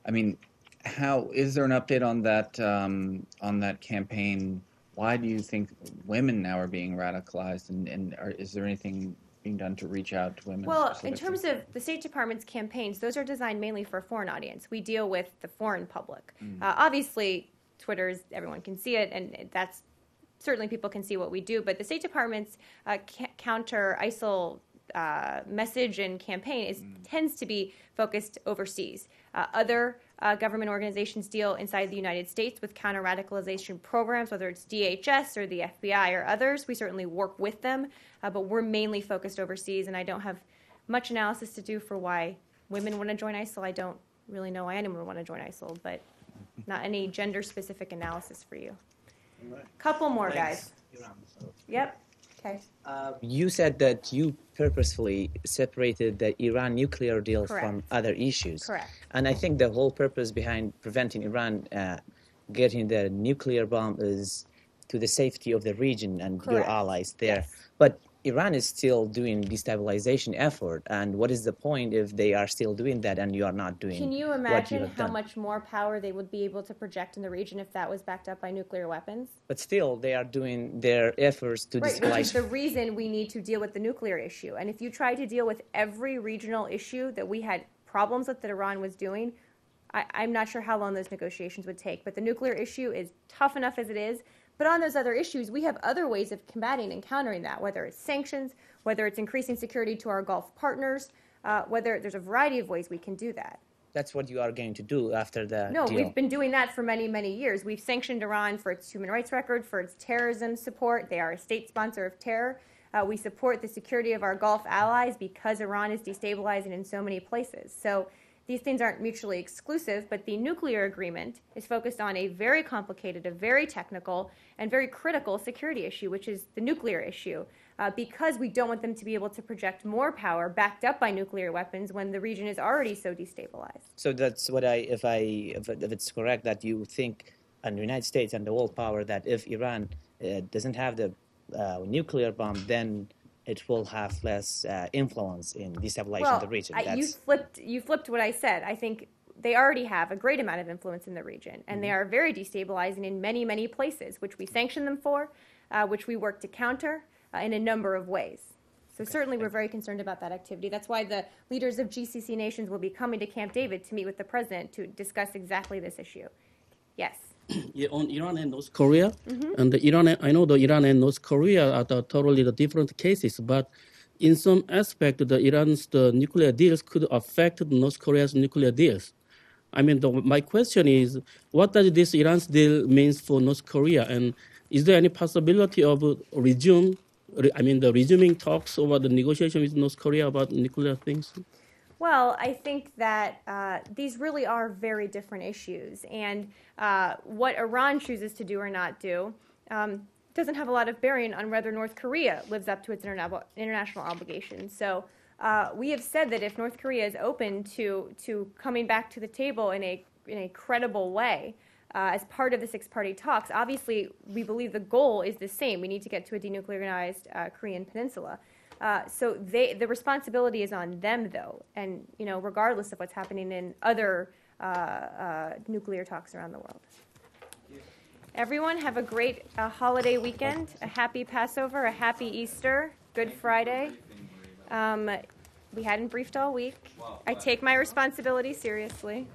I mean, how is there an update on that um, on that campaign? Why do you think women now are being radicalized, and, and are, is there anything being done to reach out to women? Well, in terms of the State Department's campaigns, those are designed mainly for a foreign audience. We deal with the foreign public. Uh, obviously, Twitter's everyone can see it, and that's certainly people can see what we do. But the State Department's uh, ca- counter ISIL uh, message and campaign is tends to be focused overseas. Uh, other uh, government organizations deal inside the United States with counter radicalization programs, whether it's DHS or the FBI or others. We certainly work with them, uh, but we're mainly focused overseas, and I don't have much analysis to do for why women want to join ISIL. I don't really know why anyone would want to join ISIL, but not any gender specific analysis for you. Couple more, guys. Yep. Okay. You said that you purposefully separated the Iran nuclear deal from other issues. Correct. And I think the whole purpose behind preventing Iran uh, getting the nuclear bomb is to the safety of the region and your allies there. Yes. But Iran is still doing destabilization effort, and what is the point if they are still doing that and you are not doing? Can you imagine have how done? much more power they would be able to project in the region if that was backed up by nuclear weapons? But still, they are doing their efforts to Right, which is the reason we need to deal with the nuclear issue. And if you try to deal with every regional issue that we had problems with that Iran was doing, I, I'm not sure how long those negotiations would take. But the nuclear issue is tough enough as it is. But on those other issues, we have other ways of combating and countering that, whether it's sanctions, whether it's increasing security to our Gulf partners, uh, whether there's a variety of ways we can do that. That's what you are going to do after the No, deal. we've been doing that for many, many years. We've sanctioned Iran for its human rights record, for its terrorism support. They are a state sponsor of terror. Uh, we support the security of our Gulf allies because Iran is destabilizing in so many places. So these things aren't mutually exclusive, but the nuclear agreement is focused on a very complicated, a very technical, and very critical security issue, which is the nuclear issue. uh, because we don't want them to be able to project more power backed up by nuclear weapons when the region is already so destabilized. So that's what I, if I, if, it's correct that you think, and the United States and the world power, that if Iran uh, doesn't have the uh, nuclear bomb, then it will have less uh, influence in destabilizing well, the region. I, you flipped you flipped what I said. I think they already have a great amount of influence in the region, and they Mm-hmm. are very destabilizing in many many places, which we sanction them for, uh, which we work to counter uh, in a number of ways. So certainly, we're very concerned about that activity. That's why the leaders of GCC nations will be coming to Camp David to meet with the president to discuss exactly this issue. Yes. On Iran and North Korea, mm-hmm. and the Iran, I know the Iran and North Korea are the totally the different cases, but in some aspect, the Iran's the nuclear deals could affect North Korea's nuclear deals. I mean, the, my question is, what does this Iran's deal means for North Korea, and is there any possibility of resume? I mean, the resuming talks over the negotiation with North Korea about nuclear things. Well, I think that uh, these really are very different issues, and uh, what Iran chooses to do or not do um, doesn't have a lot of bearing on whether North Korea lives up to its interna- international obligations. So. Uh, we have said that if North Korea is open to, to coming back to the table in a, in a credible way uh, as part of the six party talks, obviously we believe the goal is the same. We need to get to a denuclearized uh, Korean peninsula. Uh, so they, the responsibility is on them, though, and you know, regardless of what's happening in other uh, uh, nuclear talks around the world. Everyone, have a great uh, holiday weekend, a happy Passover, a happy Easter, Good Friday. Um, we hadn't briefed all week. I take my responsibility seriously.